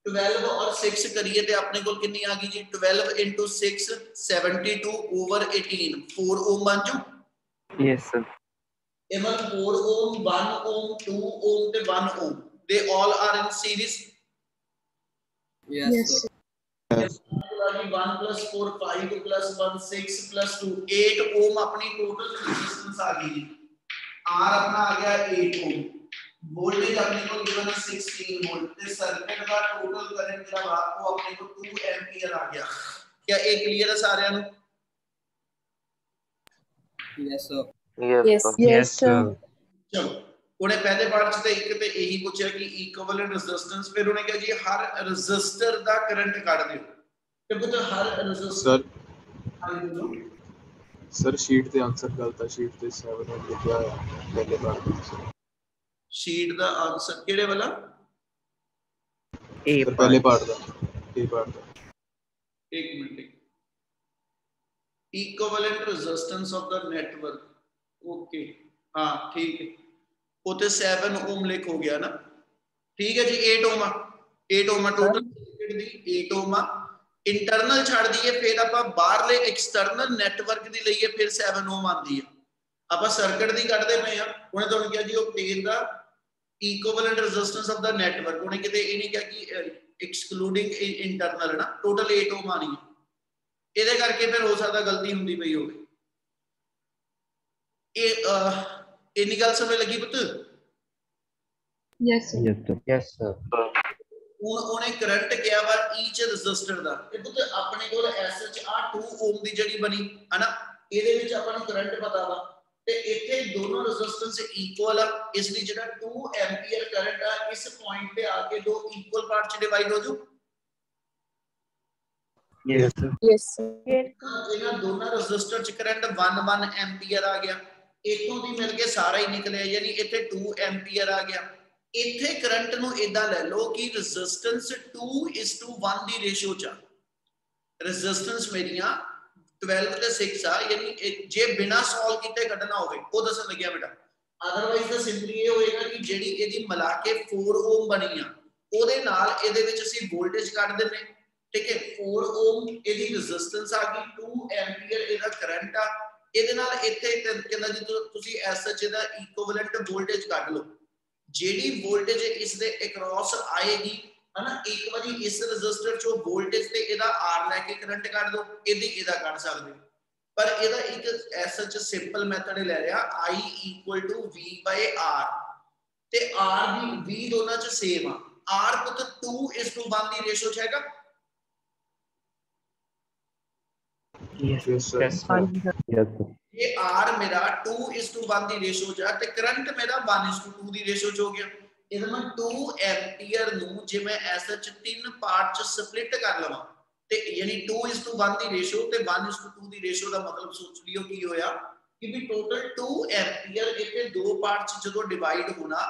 12 और 6 करिए ते अपने को कितनी आ गई जी? 12 into 6 72 over 18 4 ओम बन जो? यस सर एमल 4 ओम 1 ओम 2 ओम ते 1 ohm they all are in series yes sir sir. Yes. 1 4 5 1 6 2 8 ohm अपनी टोटल रेजिस्टेंस आ गई R अपना आ गया 8 ओम ਵੋਲਟੇਜ ਆਪਣੇ ਕੋਲ ਗਿਵਨ ਹੈ 16 ਵੋਲਟ ਤੇ ਸਰਕਟ ਦਾ ਟੋਟਲ ਕਰੰਟ ਜਿਹੜਾ ਵਾ ਉਹ ਆਪਣੇ ਕੋਲ 2 ਐਂਪੀਅਰ ਆ ਗਿਆ ਕਿਆ ਇਹ ਕਲੀਅਰ ਹੈ ਸਾਰਿਆਂ ਨੂੰ Yes, sir. Yes, Yes, sir. yes, sir. ਚਲੋ ਉਹਨੇ ਪਹਿਲੇ ਪਾਰਟ 'ਚ ਤੇ ਇੱਕ ਤੇ ਇਹੀ ਪੁੱਛਿਆ ਕਿ ਇਕੁਇਵਲੈਂਟ ਰੈਜ਼ਿਸਟੈਂਸ ਫਿਰ ਉਹਨੇ ਕਿਹਾ ਜੀ ਹਰ ਰੈਜ਼ਿਸਟਰ ਦਾ ਕਰੰਟ ਕੱਢ ਦਿਓ ਤੇ ਪੁੱਤ ਹਰ ਰੈਜ਼ਿਸਟਰ ਸਰ ਸਰ ਸ਼ੀਟ ਤੇ ਆਨਸਰ ਗਲਤ ਹੈ ਸ਼ੀਟ ਤੇ 7 ਲਿਖਿਆ ਹੋਇਆ ਪਹਿਲੇ ਬਾਰ ਸਰ ਸ਼ੀਟ ਦਾ ਆਨਸਰ ਕਿਹੜੇ ਵਾਲਾ? A ਸਰ ਪਹਿਲੇ. ਪਾਰਟ ਦਾ। ਇਹ ਪਾਰਟ ਦਾ। ਇੱਕ minute equivalent resistance of the network okay ਹਾਂ ਠੀਕ ਹੈ। ਉਤੇ 7 ਓਮ ਲਿਖ ਹੋ ਗਿਆ ਨਾ। ਠੀਕ ਹੈ ਜੀ 8 ਓਮ ਆ। 8 ਓਮ ਟੋਟਲ ਸਰਕਟ ਦੀ 8 ਓਮ ਆ। ਇੰਟਰਨਲ ਛੱਡ ਦਈਏ ਫਿਰ ਆਪਾਂ ਬਾਹਰਲੇ ਐਕਸਟਰਨਲ ਨੈਟਵਰਕ ਦੀ ਲਈਏ ਫਿਰ 7 ਓਮ ਆਉਂਦੀ ਹੈ ਆਪਾਂ ਸਰਕਟ ਦੀ ਕੱਢਦੇ ਪਏ ਆ। ਉਹਨੇ ਤੁਹਾਨੂੰ ਕਿਹਾ ਜੀ obtain the equivalent resistance of the network ਉਹਨੇ ਕਿਤੇ ਇਹ ਨਹੀਂ ਕਿਹਾ ਕਿ ਐਕਸਕਲੂਡਿੰਗ ਇੰਟਰਨਲ ਹੈ ਨਾ ਟੋਟਲ 8 ਓਮ ਆਣੀ ਹੈ। ਇਹਦੇ ਕਰਕੇ ਫਿਰ ਹੋ ਸਕਦਾ ਗਲਤੀ ਹੁੰਦੀ ਪਈ ਹੋਵੇ। ਇਹ ਇੰਨੀ ਗੱਲ ਸਮਝ ਲੱਗੀ ਪੁੱਤ. Yes, sir. Yes, sir. ਹੁਣ ਉਹਨੇ ਕਰੰਟ ਕਿਹਾ ਵਾ ਈਚ ਰੈਜ਼ਿਸਟਰ ਦਾ। ਇਹ ਪੁੱਤ ਆਪਣੇ ਕੋਲ ਐਸਐਚ ਆ 2 ਓਮ ਦੀ ਜਿਹੜੀ ਬਣੀ ਹਨਾ ਇਹਦੇ ਵਿੱਚ ਆਪਾਂ ਨੂੰ ਕਰੰਟ ਪਤਾ ਵਾ। ਤੇ ਇੱਥੇ ਦੋਨੋਂ ਰੈਜ਼ਿਸਟੈਂਸ ਇਕੁਅਲ ਆ ਇਸ ਲਈ ਜਿਹੜਾ 2 ਐਂਪੀਅਰ ਕਰੰਟ ਆ ਇਸ ਪੁਆਇੰਟ ਤੇ ਆ ਕੇ ਦੋ ਇਕੁਅਲ ਪਾਰਟ ਚ ਡਿਵਾਈਡ ਹੋ ਜੂ Yes, sir. Yes, sir. ਇਹਨਾਂ ਦੋਨਾਂ ਰੈਜ਼ਿਸਟਰ ਚ ਕਰੰਟ 1 1 ਐਂਪੀਅਰ ਆ ਗਿਆ ਇਥੋਂ ਦੀ ਮਿਲ ਕੇ ਸਾਰਾ ਹੀ ਨਿਕਲਿਆ ਯਾਨੀ ਇੱਥੇ 2 ਐਂਪੀਅਰ ਆ ਗਿਆ ਇੱਥੇ ਕਰੰਟ ਨੂੰ ਇਦਾਂ ਲੈ ਲਓ ਕਿ ਰੈਜ਼ਿਸਟੈਂਸ 2:1 ਦੀ ਰੇਸ਼ੋ ਚ ਆ ਰੈਜ਼ਿਸਟੈਂਸ ਮੇਰੀਆਂ 12 ਤੇ 6 ਆ, ਯਾਨੀ ਇਹ- ਜੇ ਬਿਨਾ ਸੋਲਵ ਕੀਤੇ ਕੱਢਣਾ ਹੋਵੇ, ਉਹ ਦੱਸਣ ਲੱਗਿਆ ਬੇਟਾ। ਅਦਰਵਾਈਜ਼ ਤਾਂ ਸਿੰਪਲੀ ਇਹ ਹੋਏਗਾ ਕਿ ਜਿਹੜੀ ਇਹਦੀ ਮਿਲਾ ਕੇ 4 ਓਮ ਬਣੀ ਆ, ਉਹਦੇ ਨਾਲ ਇਹਦੇ ਵਿੱਚ ਅਸੀਂ ਵੋਲਟੇਜ ਕੱਢ ਦਿੰਨੇ ਠੀਕ ਹੈ? 4 ਓਮ ਇਹਦੀ ਰੈਜ਼ਿਸਟੈਂਸ ਆ ਗਈ 2 ਐਂਪੀਅਰ ਇਹਦਾ ਕਰੰਟ ਆ, ਇਹਦੇ ਨਾਲ ਇੱਥੇ ਤੇ ਕਹਿੰਦਾ ਜੀ ਤੁ- ਤੁਸੀਂ ਐਸਐਚ ਦਾ ਇਕੁਇਵਲੈਂਟ ਵੋਲਟੇਜ ਕੱਢ ਲਓ। ਜਿਹੜੀ ਵੋਲਟੇਜ ਇਸ ਦੇ ਅਕ੍ਰੋਸ ਆਏਗੀ ਹਨਾ ਇੱਕ ਵਾਰੀ ਇਸ ਰੈਜ਼ਿਸਟਰ ਚੋਂ ਵੋਲਟੇਜ ਤੇ ਇਹਦਾ ਆਰ ਲੈ ਕੇ ਕਰੰਟ ਕੱਢ ਦਿਓ ਇਹਦੀ ਇਹਦਾ ਕੱਢ ਸਕਦੇ ਹੋ। ਪਰ ਇਹਦਾ ਇੱਕ ਐਸਐਚ ਸਿੰਪਲ ਮੈਥਡ ਲੈ ਰਿਹਾ I V R ਤੇ R ਦੀ V ਦੋਨਾਂ ਚ ਸੇਮ ਆ। R ਪੁੱਤ 2:1 ਦੀ ਰੇਸ਼ੋ ਚ ਹੈਗਾ. Yes, sir. ਇਹ R ਮੇਰਾ 2:1 ਦੀ ਰੇਸ਼ੋ ਚ ਆ ਤੇ ਕਰੰਟ ਮੇਰਾ 1:2 ਦੀ ਰੇਸ਼ੋ ਚ ਹੋ ਗਿਆ। ਇਹਦਾ ਮੈਂ 2 ਐਂਪੀਅਰ ਨੂੰ ਜੇ ਮੈਂ ਐਸਐਚ ਤਿੰਨ ਪਾਰਟ ਚ ਸਪਲਿਟ ਕਰ ਲਵਾਂ ਤੇ ਯਾਨੀ 2:1 ਦੀ ਰੇਸ਼ੋ ਤੇ 1:2 ਦੀ ਰੇਸ਼ੋ ਦਾ ਮਤਲਬ ਸੋਚ ਲਿਓ ਕੀ ਹੋਇਆ ਕਿ ਵੀ ਟੋਟਲ 2 ਐਂਪੀਅਰ ਇੱਥੇ ਦੋ ਪਾਰਟ ਚ ਜਦੋਂ ਡਿਵਾਈਡ ਹੋਣਾ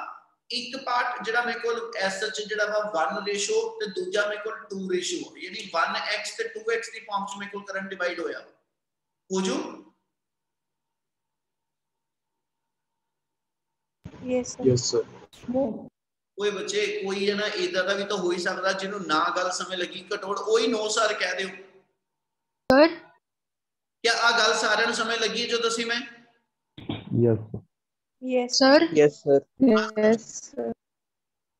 ਇੱਕ ਪਾਰਟ ਜਿਹੜਾ ਮੇਰੇ ਕੋਲ ਐਸਐਚ ਜਿਹੜਾ ਵਾ 1 ਰੇਸ਼ੋ ਤੇ ਦੂਜਾ ਮੇਰੇ ਕੋਲ 2 ਰੇਸ਼ੋ ਯਾਨੀ 1x ਤੇ 2x ਦੀ ਫਾਰਮ ਚ ਮੇਰੇ ਕੋਲ ਕਰੰਟ ਡਿਵਾਈਡ ਹੋਇਆ ਹੋ ਜੋ Yes, sir. ਯੈਸ ਸਰ ਓਏ ਬੱਚੇ ਕੋਈ ਹੈ ਨਾ ਇਦਾਂ ਦਾ ਵੀ ਤਾਂ ਹੋ ਹੀ ਸਕਦਾ ਜਿਹਨੂੰ ਨਾ ਗੱਲ ਸਮਝ ਲੱਗੀ ਘਟੋੜ ਉਹੀ ਨੋ ਸਰ ਕਹਿ ਦਿਓ Sir? ਕਿ ਆ ਗੱਲ ਸਾਰਿਆਂ ਨੂੰ ਸਮਝ ਲੱਗੀ ਹੈ ਜੋ ਦੱਸੀ ਮੈਂ Yes, sir. Yes. Sir? Yes, sir. Yes, sir.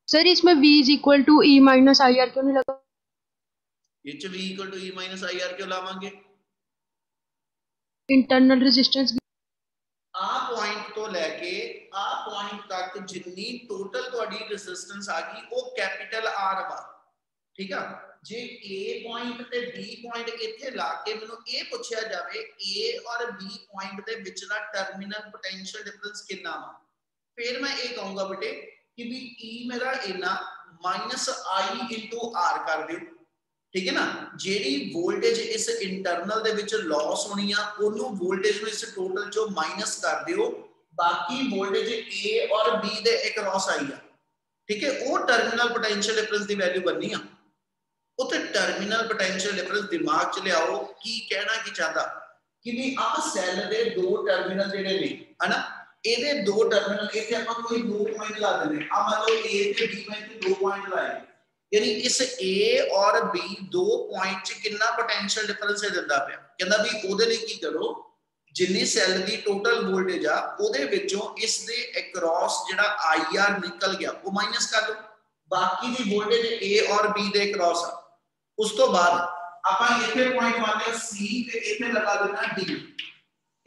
Sir इसमें v is equal to E minus I R क्यों नहीं लगा ਇਹ ਚ v e ir ਕਿਉਂ ਲਾਵਾਂਗੇ इंटरनल रेजिस्टेंस ਆ ਪੁਆਇੰਟ ਤੋਂ ਲੈ ਕੇ ਆ ਪੁਆਇੰਟ ਤੱਕ ਜਿੰਨੀ ਟੋਟਲ ਤੁਹਾਡੀ ਰੈਜ਼ਿਸਟੈਂਸ ਆ ਗਈ ਉਹ ਕੈਪੀਟਲ R ਵਾ ਠੀਕ ਆ ਜੇ A ਪੁਆਇੰਟ ਤੇ B ਪੁਆਇੰਟ ਇੱਥੇ ਲਾ ਕੇ ਮੈਨੂੰ ਇਹ ਪੁੱਛਿਆ ਜਾਵੇ A ਔਰ B ਪੁਆਇੰਟ ਦੇ ਵਿੱਚ ਦਾ ਟਰਮੀਨਲ ਪੋਟੈਂਸ਼ੀਅਲ ਡਿਫਰੈਂਸ ਕਿੰਨਾ ਵਾ ਫਿਰ ਮੈਂ ਇਹ ਕਹੂੰਗਾ ਬੇਟੇ ਕਿ ਵੀ E ਮੇਰਾ ਇੰਨਾ ਮਾਈਨਸ I R ਕਰ ਦਿਓ ਠੀਕ ਹੈ ਨਾ? ਜਿਹੜੀ ਵੋਲਟੇਜ ਇਸ ਇੰਟਰਨਲ ਦੇ ਵਿੱਚ ਲਾਸ ਹੋਣੀ ਆ, ਉਹਨੂੰ ਵੋਲਟੇਜ ਨੂੰ ਇਸ ਟੋਟਲ ਚੋਂ ਮਾਈਨਸ ਕਰ ਦਿਓ। ਬਾਕੀ ਵੋਲਟੇਜ A ਔਰ B ਦੇ ਅਕ੍ਰੋਸ ਆਈ ਆ। ਠੀਕ ਹੈ? ਉਹ ਟਰਮੀਨਲ ਪੋਟੈਂਸ਼ੀਅਲ ਡਿਫਰੈਂਸ ਦੀ ਵੈਲਿਊ ਬਣਨੀ ਆ। ਉੱਥੇ ਟਰਮੀਨਲ ਪੋਟੈਂਸ਼ੀਅਲ ਡਿਫਰੈਂਸ ਦਿਮਾਗ 'ਚ ਲਿਆਓ, ਕੀ ਕਹਿਣਾ, ਕੀ ਚਾਹਦਾ ਕਿ ਵੀ ਆਹ ਸੈੱਲ ਦੇ ਦੋ ਟਰਮੀਨਲ ਜਿਹੜੇ ਨੇ, ਹਨਾ? ਇਹਦੇ ਦੋ ਟਰਮੀਨਲ ਇੱਥੇ ਆਪਾਂ ਕੋਈ ਦੋ ਪੁਆਇੰਟ ਲਾ ਦਿੰਦੇ ਆ ਮੰਨ ਲਓ A ਤੇ B ਮੈਂ ਦੋ ਪੁਆਇੰਟ ਲਾਏ। ਯਾਨੀ ਇਸ A ਔਰ B ਦੋ ਪੁਆਇੰਟ 'ਚ ਕਿੰਨਾ ਪੋਟੈਂਸ਼ੀਅਲ ਡਿਫਰੈਂਸ ਹੈ ਦਿੰਦਾ ਪਿਆ ਕਹਿੰਦਾ ਵੀ ਉਹਦੇ ਲਈ ਕੀ ਕਰੋ ਜਿੰਨੀ ਸੈੱਲ ਦੀ ਟੋਟਲ ਵੋਲਟੇਜ ਆ ਉਹਦੇ ਵਿੱਚੋਂ ਇਸ ਦੇ ਅਕ੍ਰੋਸ ਜਿਹੜਾ IR ਨਿਕਲ ਗਿਆ ਉਹ ਮਾਈਨਸ ਕਰ ਲਓ ਬਾਕੀ ਦੀ ਵੋਲਟੇਜ A ਔਰ B ਦੇ ਅਕ੍ਰੋਸ ਆ ਉਸ ਤੋਂ ਬਾਅਦ ਆਪਾਂ ਇੱਥੇ ਪੁਆਇੰਟ ਮੰਨਦੇ ਹਾਂ C ਤੇ ਇੱਥੇ ਲਗਾ ਦੇਣਾ D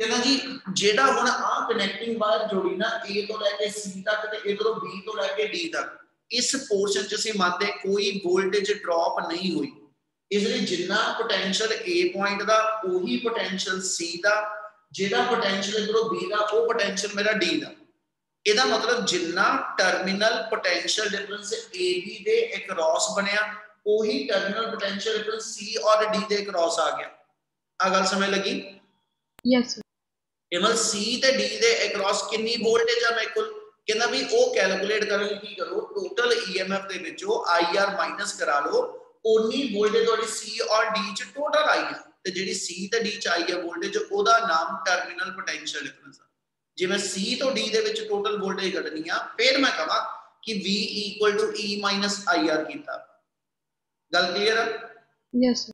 ਕਹਿੰਦਾ ਜੀ ਜਿਹੜਾ ਹੁਣ ਆ ਕਨੈਕਟਿੰਗ ਵਾਇਰ ਜੋੜੀ ਨਾ A ਤੋਂ ਲੈ ਕੇ C ਤੱਕ ਤੇ ਇਧਰੋਂ B ਤੋਂ ਲੈ ਕੇ D ਤੱਕ ਇਸ ਪੋਰਸ਼ਨ 'ਚ ਅਸੀਂ ਮੰਨਦੇ ਕੋਈ ਵੋਲਟੇਜ ਡ੍ਰੌਪ ਨਹੀਂ ਹੋਈ। ਇਸ ਲਈ ਜਿੰਨਾ ਪੋਟੈਂਸ਼ੀਅਲ A ਪੁਆਇੰਟ ਦਾ ਉਹੀ ਪੋਟੈਂਸ਼ੀਅਲ C ਦਾ ਜਿਹੜਾ ਪੋਟੈਂਸ਼ੀਅਲ ਇਧਰੋਂ B ਦਾ ਉਹ ਪੋਟੈਂਸ਼ੀਅਲ ਮੇਰਾ D ਦਾ। ਇਹਦਾ ਮਤਲਬ ਜਿੰਨਾ ਟਰਮੀਨਲ ਪੋਟੈਂਸ਼ੀਅਲ ਡਿਫਰੈਂਸ AB ਦੇ ਅਕ੍ਰੋਸ ਬਣਿਆ ਉਹੀ ਟਰਮੀਨਲ ਪੋਟੈਂਸ਼ੀਅਲ ਡਿਫਰੈਂਸ C ਔਰ D ਦੇ ਅਕ੍ਰੋਸ ਆ ਗਿਆ। ਆ ਗੱਲ ਸਮਝ ਲੱਗੀ? Sir. ਇਹ ਮਤਲਬ C ਤੇ D ਦੇ ਅਕ੍ਰੋਸ ਕਿੰਨੀ ਵੋਲਟੇਜ ਆ ਮੇਰੇ ਕੋਲ? ਕਹਿੰਦਾ ਵੀ ਉਹ ਕੈਲਕੂਲੇਟ ਕਰਨ ਲਈ ਕੀ ਕਰੋ ਟੋਟਲ EMF ਦੇ ਵਿੱਚੋਂ IR ਮਾਈਨਸ ਕਰਾ ਲਓ ਉਨੀ ਵੋਲਟੇਜ ਤੁਹਾਡੀ C ਔਰ D ਚ ਟੋਟਲ ਆਈ ਹੈ ਤੇ ਜਿਹੜੀ C ਤੇ D ਚ ਆਈ ਹੈ ਵੋਲਟੇਜ ਉਹਦਾ ਨਾਮ ਟਰਮੀਨਲ ਪੋਟੈਂਸ਼ੀਅਲ ਡਿਫਰੈਂਸ ਜੇ ਮੈਂ C ਤੋਂ D ਦੇ ਵਿੱਚ ਟੋਟਲ ਵੋਲਟੇਜ ਕੱਢਣੀ ਆ ਫਿਰ ਮੈਂ ਕਹਾਂ ਕਿ V E IR ਕੀਤਾ। ਗੱਲ ਕਲੀਅਰ ਆ? Yes sir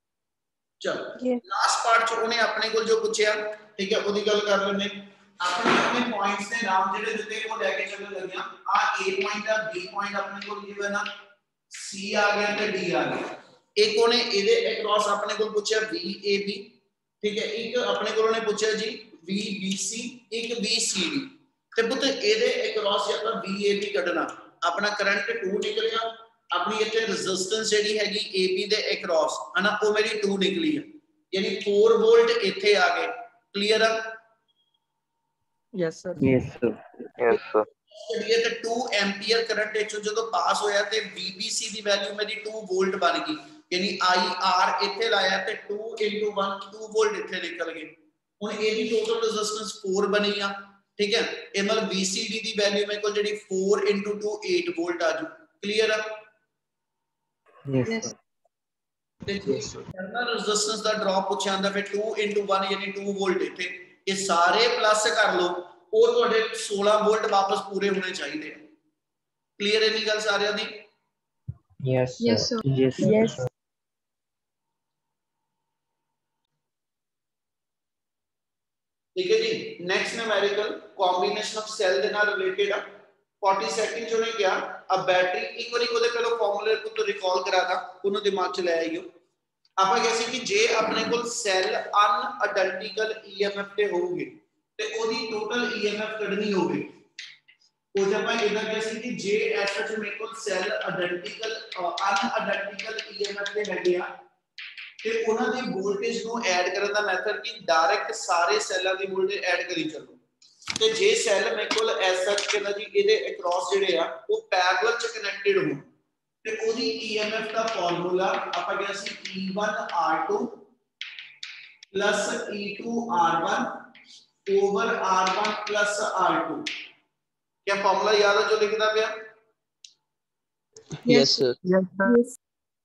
ਚਲੋ. ਲਾਸਟ ਪਾਰਟ ਚ ਉਹਨੇ ਆਪਣੇ ਕੋਲ ਜੋ ਪੁੱਛਿਆ ਠੀਕ ਹੈ ਉਹਦੀ ਗੱਲ ਕਰ ਲੈਂਦੇ। ਆਪਣੇ ਆਪਣੇ ਪੁਆਇੰਟਸ ਦੇ ਨਾਮ ਜਿਹੜੇ ਦਿੱਤੇ ਉਹ ਲੈ ਕੇ ਚੱਲਣ ਲੱਗਿਆ ਆ A ਪੁਆਇੰਟ ਆ B ਪੁਆਇੰਟ ਆਪਣੇ ਕੋਲ ਗਿਵਨ ਆ C ਆ ਗਿਆ ਤੇ D ਆ ਗਿਆ ਇੱਕ ਉਹਨੇ ਇਹਦੇ ਅਕ੍ਰੋਸ ਆਪਣੇ ਕੋਲ ਪੁੱਛਿਆ VAB ਠੀਕ ਹੈ ਇੱਕ ਆਪਣੇ ਕੋਲ ਉਹਨੇ ਪੁੱਛਿਆ ਜੀ VBC ਇੱਕ VCD ਤੇ ਪੁੱਤ ਇਹਦੇ ਅਕ੍ਰੋਸ ਜੇ ਆਪਾਂ VAB ਕੱਢਣਾ ਆਪਣਾ ਕਰੰਟ 2 ਨਿਕਲਿਆ ਆਪਣੀ ਇੱਥੇ ਰੈਜ਼ਿਸਟੈਂਸ ਜਿਹੜੀ ਹੈਗੀ AB ਦੇ ਅਕ੍ਰੋਸ ਹਨਾ ਉਹ ਮੇਰੀ 2 ਨਿਕਲੀ ਹੈ ਯਾਨੀ 4 ਵੋਲਟ ਇੱਥੇ ਆ ਗਏ ਕਲੀਅਰ ਆ Yes, sir. Yes, sir. Yes, sir. ਜਿਹੜੀ ਤੇ 2 ਐਂਪੀਅਰ ਕਰੰਟ ਵਿੱਚੋਂ ਜਦੋਂ ਪਾਸ ਹੋਇਆ ਤੇ VBC ਦੀ ਵੈਲਿਊ ਮੇਰੀ 2 ਵੋਲਟ ਬਣ ਗਈ ਯਾਨੀ IR ਇੱਥੇ ਲਾਇਆ ਤੇ 2 1 2 ਵੋਲਟ ਇੱਥੇ ਨਿਕਲ ਗਏ ਹੁਣ ਇਹਦੀ ਟੋਟਲ ਰੈਜ਼ਿਸਟੈਂਸ 4 ਬਣੀ ਆ ਠੀਕ ਹੈ ਇਹ ਮਤਲਬ VCD ਦੀ ਵੈਲਿਊ ਮੇਰੇ ਕੋਲ ਜਿਹੜੀ 4 2 8 ਵੋਲਟ ਆ ਜੂ ਕਲੀਅਰ ਆ Yes, yes sir. ਤੇ ਜੇ Yes, sir. ਇੰਟਰਨਲ ਰੈਜ਼ਿਸਟੈਂਸ ਦਾ ਡ੍ਰੌਪ ਪੁੱਛਿਆ ਜਾਂਦਾ ਫਿਰ 2 1 ਯਾਨੀ 2 ਵੋਲਟ ਇੱਥੇ ਇਹ ਸਾਰੇ ਪਲੱਸ ਕਰ ਲਓ ਉਹ ਤੁਹਾਡੇ 16 ਵੋਲਟ ਵਾਪਸ ਪੂਰੇ ਹੋਣੇ ਚਾਹੀਦੇ ਆ ਕਲੀਅਰ ਹੈ ਨਹੀਂ ਗੱਲ ਸਾਰਿਆਂ ਦੀ Yes, Yes, sir. sir. Yes, sir. Yes. ਠੀਕ ਹੈ ਜੀ next numerical combination of cell ਦੇ ਨਾਲ ਰਿਲੇਟਡ ਆ 40 ਸੈਕਿੰਡ ਚੋਂ ਨੇ ਕਿਹਾ ਆ ਬੈਟਰੀ ਇੱਕ ਵਾਰੀ ਉਹਦੇ ਪਹਿਲਾਂ ਫਾਰਮੂਲੇ ਨੂੰ ਤੋਂ ਰਿਕਾਲ ਕਰਾਤਾ ਉਹਨੂੰ ਦਿਮਾਗ 'ਚ ਲੈ ਆਈਓ ਆਪਾਂ ਕਿਹਾ ਸੀ ਕਿ ਜੇ ਆਪਣੇ ਕੋਲ ਸੈੱਲ ਅਨਆਇਡੈਂਟੀਕਲ EMF ਤੇ ਹੋਊਗੇ, ਤੇ ਉਹਦੀ ਟੋਟਲ EMF ਕੱਢਣੀ ਹੋਵੇ ਉਹ ਜਦ ਆਪਾਂ ਇਹਦਾ ਕਿਹਾ ਸੀ ਕਿ ਜੇ ਐਸਾ ਚ ਮੇਰੇ ਕੋਲ ਸੈੱਲ ਆਇਡੈਂਟੀਕਲ ਅਨਆਇਡੈਂਟੀਕਲ EMF ਤੇ ਹੈਗੇ ਆ, ਤੇ ਉਹਨਾਂ ਦੀ ਵੋਲਟੇਜ ਨੂੰ ਐਡ ਕਰਨ ਦਾ ਮੈਥਡ ਕੀ? ਡਾਇਰੈਕਟ ਸਾਰੇ ਸੈੱਲਾਂ ਦੀ ਵੋਲਟੇਜ ਐਡ ਕਰੀ ਚੱਲੋ। ਤੇ ਜੇ ਸੈੱਲ ਮੇਰੇ ਕੋਲ ਐਸ ਸੱਚ ਕਹਿੰਦਾ ਜੀ, ਇਹਦੇ ਅਕ੍ਰੋਸ ਜਿਹੜੇ ਆ, ਉਹ ਪੈਰਲਲ ਚ ਕਨੈਕਟਡ ਹੋਣ। ਤੇ ਉਹਦੀ EMF ਦਾ ਫਾਰਮੂਲਾ ਆਪਾਂ ਕਿਹਾ ਸੀ E1R2 E2R1 over R1 R2 क्या फॉर्मूला याद है जो लिखता पिया Yes, sir. Yes, sir.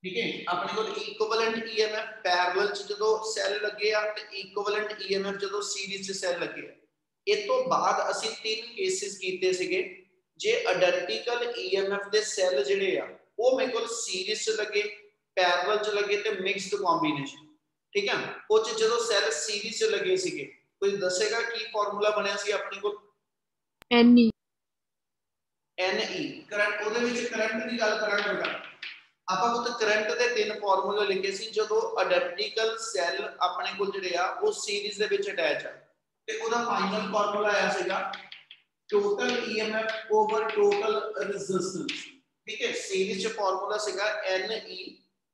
ਠੀਕ ਹੈ ਆਪਣੇ ਕੋਲ ਇਕੁਇਵਲੈਂਟ EMF ਪੈਰਲਲ ਚ ਜਦੋਂ ਸੈੱਲ ਲੱਗੇ ਆ ਤੇ ਇਕੁਇਵਲੈਂਟ EMF ਜਦੋਂ ਸੀਰੀਜ਼ ਚ ਸੈੱਲ ਲੱਗੇ ਆ ਇਹ ਤੋਂ ਬਾਅਦ ਅਸੀਂ ਤਿੰਨ ਕੇਸਿਸ ਕੀਤੇ ਸੀਗੇ ਜੇ ਆਇਡੈਂਟੀਕਲ EMF ਦੇ ਸੈੱਲ ਜਿਹੜੇ ਆ ਉਹ ਮੇਰੇ ਕੋਲ ਸੀਰੀਜ਼ ਚ ਲੱਗੇ ਪੈਰਲਲ ਚ ਲੱਗੇ ਤੇ ਮਿਕਸਡ ਕੰਬੀਨੇਸ਼ਨ ਠੀਕ ਹੈ ਉਹ ਚ ਜਦੋਂ ਸੈੱਲ ਸੀਰੀਜ਼ ਚ ਲੱਗੇ ਸੀਗੇ ਕੋਈ ਦੱਸੇਗਾ ਕੀ ਫਾਰਮੂਲਾ ਬਣਿਆ ਸੀ ਆਪਣੇ ਕੋਲ NE NE ਕਰੰਟ ਉਹਦੇ ਵਿੱਚ ਕਰੰਟ ਦੀ ਗੱਲ ਕਰਾਂਗੇ ਬੇਟਾ ਆਪਾਂ ਉਹ ਕਰੰਟ ਦੇ ਤਿੰਨ ਫਾਰਮੂਲੇ ਲਿਖੇ ਸੀ ਜਦੋਂ ਆਇਡੈਂਟੀਕਲ ਸੈੱਲ ਆਪਣੇ ਕੋਲ ਜਿਹੜੇ ਆ ਉਹ ਸੀਰੀਜ਼ ਦੇ ਵਿੱਚ ਅਟੈਚ ਆ ਤੇ ਉਹਦਾ ਫਾਈਨਲ ਫਾਰਮੂਲਾ ਆਇਆ ਸੀਗਾ total EMF over total resistance ਠੀਕ ਹੈ ਸੀਰੀਜ਼ ਚ ਫਾਰਮੂਲਾ ਸੀਗਾ NE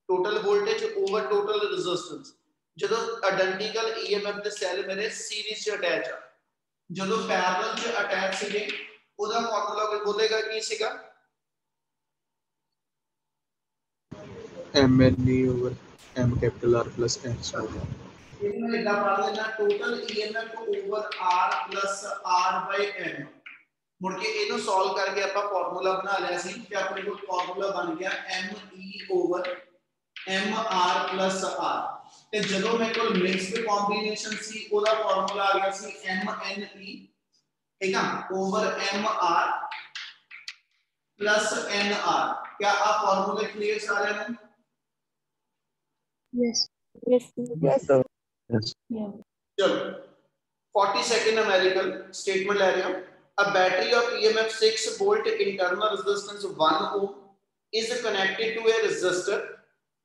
total voltage over total resistance ਜਦੋਂ ਆਇਡੈਂਟੀਕਲ EMF ਦੇ ਸੈੱਲ ਮੇਰੇ ਸੀਰੀਜ਼ ਚ ਅਟੈਚ ਆ ਜਦੋਂ ਪੈਰਲਲ ਚ ਅਟੈਚ ਸੀਗੇ ਉਹਦਾ ਫਾਰਮੂਲਾ ਕੋਈ ਬੋਲੇਗਾ ਕੀ ਸੀਗਾ M N E over M capital R plus N small r. ਇਹਨੂੰ ਇਦਾਂ ਪੜ੍ਹ ਲੈਣਾ total EMF over R R by N ਮੁੜ ਕੇ ਇਹਨੂੰ ਸੋਲਵ ਕਰਕੇ ਆਪਾਂ ਫਾਰਮੂਲਾ ਬਣਾ ਲਿਆ ਸੀ ਕਿ ਆਪਣੇ ਕੋਲ ਫਾਰਮੂਲਾ ਬਣ ਗਿਆ me ਓਵਰ mr r ਤੇ ਜਦੋਂ ਮੇਰੇ ਕੋਲ ਮਿਕਸਡ ਕੰਬੀਨੇਸ਼ਨ ਸੀ ਉਹਦਾ ਫਾਰਮੂਲਾ ਆ ਗਿਆ ਸੀ mne ਠੀਕ ਆ ਓਵਰ mr nr क्या आप फॉर्मूले क्लियर सारे हैं Yes. Yes. Yes, sir. चलो 40 सेकंड अमेरिकन स्टेटमेंट ले रहे हैं a battery of emf 6 volt internal resistance 1 ohm is connected to a resistor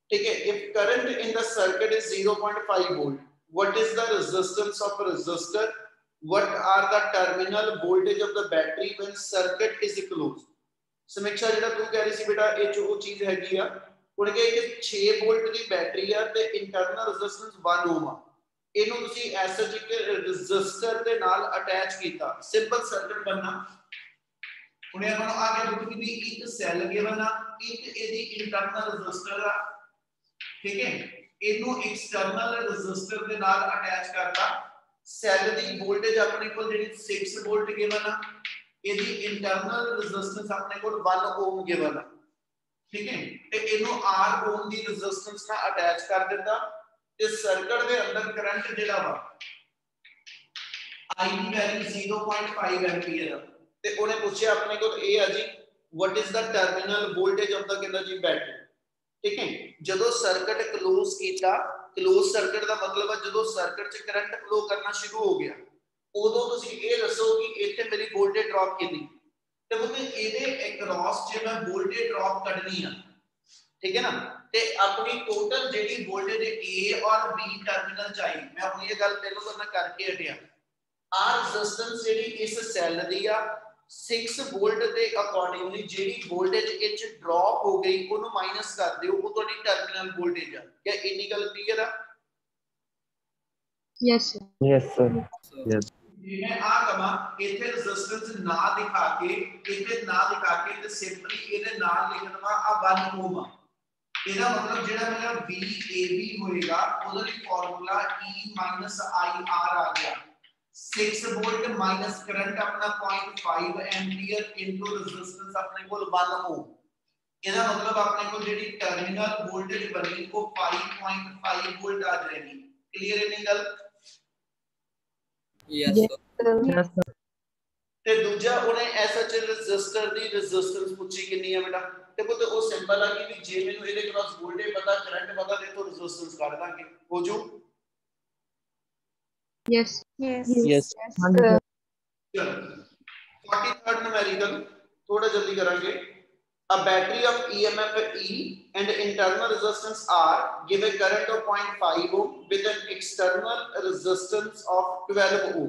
ठीक है if current in the circuit is 0.5 volt what is the resistance of a resistor what are the terminal voltage of the battery when circuit is closed ਸਮੀਖਿਆ ਜਿਹੜਾ ਤੂੰ ਕਹਿ ਰਹੀ ਸੀ ਬੇਟਾ ਇਹ ਚ ਉਹ ਚੀਜ਼ ਹੈਗੀ ਆ ਹੁਣ ਕਿ ਇੱਕ 6 ਵੋਲਟ ਦੀ ਬੈਟਰੀ ਆ ਤੇ ਇੰਟਰਨਲ ਰੈਜ਼ਿਸਟੈਂਸ 1 ਓਮ ਆ ਇਹਨੂੰ ਤੁਸੀਂ ਐਸਐਚ ਇੱਕ ਰੈਜ਼ਿਸਟਰ ਦੇ ਨਾਲ ਅਟੈਚ ਕੀਤਾ। ਸਿੰਪਲ ਸਰਕਟ ਬਣਨਾ। ਹੁਣ ਆਪਾਂ ਨੂੰ ਆ ਗਿਆ ਕਿ ਵੀ ਇੱਕ ਸੈੱਲ ਗਿਵਨ ਆ ਇੱਕ ਇਹਦੀ ਇੰਟਰਨਲ ਰੈਜ਼ਿਸਟਰ ਆ ਠੀਕ ਹੈ? ਇਹਨੂੰ ਐਕਸਟਰਨਲ ਰੈਜ਼ਿਸਟਰ ਦੇ ਨਾਲ ਅਟੈਚ ਕਰਤਾ। ਸੈੱਲ ਦੀ ਵੋਲਟੇਜ ਆਪਣੇ ਕੋਲ ਜਿਹੜੀ 6 ਵੋਲਟ ਗਿਵਨ ਆ ਇਹਦੀ ਇੰਟਰਨਲ ਰੈਜ਼ਿਸਟੈਂਸ ਆਪਣੇ ਕੋਲ 1 ਓਮ ਗਿਵਨ ਹੈ ਠੀਕ ਹੈ? ਤੇ ਇਹਨੂੰ R ਓਮ ਦੀ ਰੈਜ਼ਿਸਟੈਂਸ ਨਾਲ ਅਟੈਚ ਕਰ ਦਿੱਤਾ। ਤੇ ਸਰਕਟ ਦੇ ਅੰਦਰ ਕਰੰਟ ਜਿਹੜਾ ਵਾ I ਦੀ ਵੈਲਿਊ 0.5 ਐਂਪੀਅਰ ਤੇ ਉਹਨੇ ਪੁੱਛਿਆ ਆਪਣੇ ਕੋਲ ਇਹ ਆ ਜੀ what is the terminal voltage of the ਕਹਿੰਦਾ ਜੀ ਬੈਟਰੀ ਠੀਕ ਹੈ ਜਦੋਂ ਸਰਕਟ ਕਲੋਜ਼ ਕੀਤਾ ਕਲੋਜ਼ ਸਰਕਟ ਦਾ ਮਤਲਬ ਹੈ ਜਦੋਂ ਸਰਕਟ 'ਚ ਕਰੰਟ ਫਲੋ ਕਰਨਾ ਸ਼ੁਰੂ ਹੋ ਗਿਆ ਉਦੋਂ ਤੁਸੀਂ ਇਹ ਦੱਸੋ ਕਿ ਇੱਥੇ ਮੇਰੀ ਵੋਲਟੇਜ ਡ੍ਰੌਪ ਕਿੰਨੀ ਤੇ ਉਹ ਇਹਦੇ ਅਕ੍ਰੋਸ ਜੇ ਮੈਂ ਵੋਲਟੇਜ ਡ੍ਰੌਪ ਕੱਢਣੀ ਆ ਠੀਕ ਹੈ ਨਾ ਤੇ ਆਪਣੀ ਟੋਟਲ ਜਿਹੜੀ ਵੋਲਟੇਜ A ਔਰ B ਟਰਮੀਨਲ ਚਾਹੀ। ਮੈਂ ਆਪਣੀ ਇਹ ਗੱਲ ਪਹਿਲਾਂ ਤੋਂ ਮੈਂ ਕਰਕੇ ਹਟਿਆ। ਆ ਰੈਜ਼ਿਸਟੈਂਸ ਜਿਹੜੀ ਇਸ ਸੈੱਲ ਦੀ ਆ 6 ਵੋਲਟ ਦੇ ਅਕੋਰਡਿੰਗਲੀ ਜਿਹੜੀ ਵੋਲਟੇਜ ਇਹ ਚ ਡ੍ਰੌਪ ਹੋ ਗਈ ਉਹਨੂੰ ਮਾਈਨਸ ਕਰ ਦਿਓ ਉਹ ਤੁਹਾਡੀ ਟਰਮੀਨਲ ਵੋਲਟੇਜ ਆ। ਕਿ ਇੰਨੀ ਗੱਲ ਕਲੀਅਰ ਆ? Yes, sir. Yes, sir. sir, ਜੇ ਮੈਂ ਆ ਕਮਾ ਇੱਥੇ ਰੈਜ਼ਿਸਟੈਂਸ ਨਾ ਦਿਖਾ ਕੇ ਇੱਥੇ ਨਾ ਦਿਖਾ ਕੇ ਤੇ ਸਿੰਪਲੀ ਇਹਦੇ ਨਾਲ ਲਿਖ ਦਵਾ ਆ 1 ਓਮ ਆ। ਇਹਦਾ ਮਤਲਬ ਜਿਹੜਾ ਮੇਰਾ VAB ਹੋਏਗਾ ਉਹਦਾ ਲਈ ਫਾਰਮੂਲਾ E IR ਆ ਗਿਆ 6 ਵੋਲਟ ਮਾਈਨਸ ਕਰੰਟ ਆਪਣਾ 0.5 ਐਂਪੀਅਰ ਇਨਟੂ ਰੈਜ਼ਿਸਟੈਂਸ ਆਪਣੇ ਕੋਲ 1 ਓਮ ਇਹਦਾ ਮਤਲਬ ਆਪਣੇ ਕੋਲ ਜਿਹੜੀ ਟਰਮੀਨਲ ਵੋਲਟੇਜ ਬਣੀ ਉਹ 5.5 ਵੋਲਟ ਆ ਜਾਏਗੀ ਕਲੀਅਰ ਹੈ ਨਹੀਂ ਗੱਲ yes, sir, Yes, sir. ਤੇ ਦੂਜਾ ਉਹਨੇ ਐਸਐਚ ਰੈਜ਼ਿਸਟਰ ਦੀ ਰੈਜ਼ਿਸਟੈਂਸ ਪੁੱਛੀ ਕਿੰਨੀ ਹੈ ਬੇਟਾ ਤੇ ਪੁੱਤ ਉਹ ਸਿੰਪਲ ਆ ਕਿ ਵੀ ਜੇ ਮੈਨੂੰ ਇਹਦੇ ਕ੍ਰਾਸ ਵੋਲਟੇਜ ਪਤਾ ਕਰੰਟ ਪਤਾ ਤੇ ਤੋਂ ਰੈਜ਼ਿਸਟੈਂਸ ਕੱਢ ਦਾਂਗੇ ਹੋ ਜੂ Yes. Yes. Yes. sir. ਚਲੋ 43rd numerical ਥੋੜਾ ਜਲਦੀ ਕਰਾਂਗੇ a battery of emf e and internal resistance r give a current of 0.5 ohm with an external resistance of 12 ohm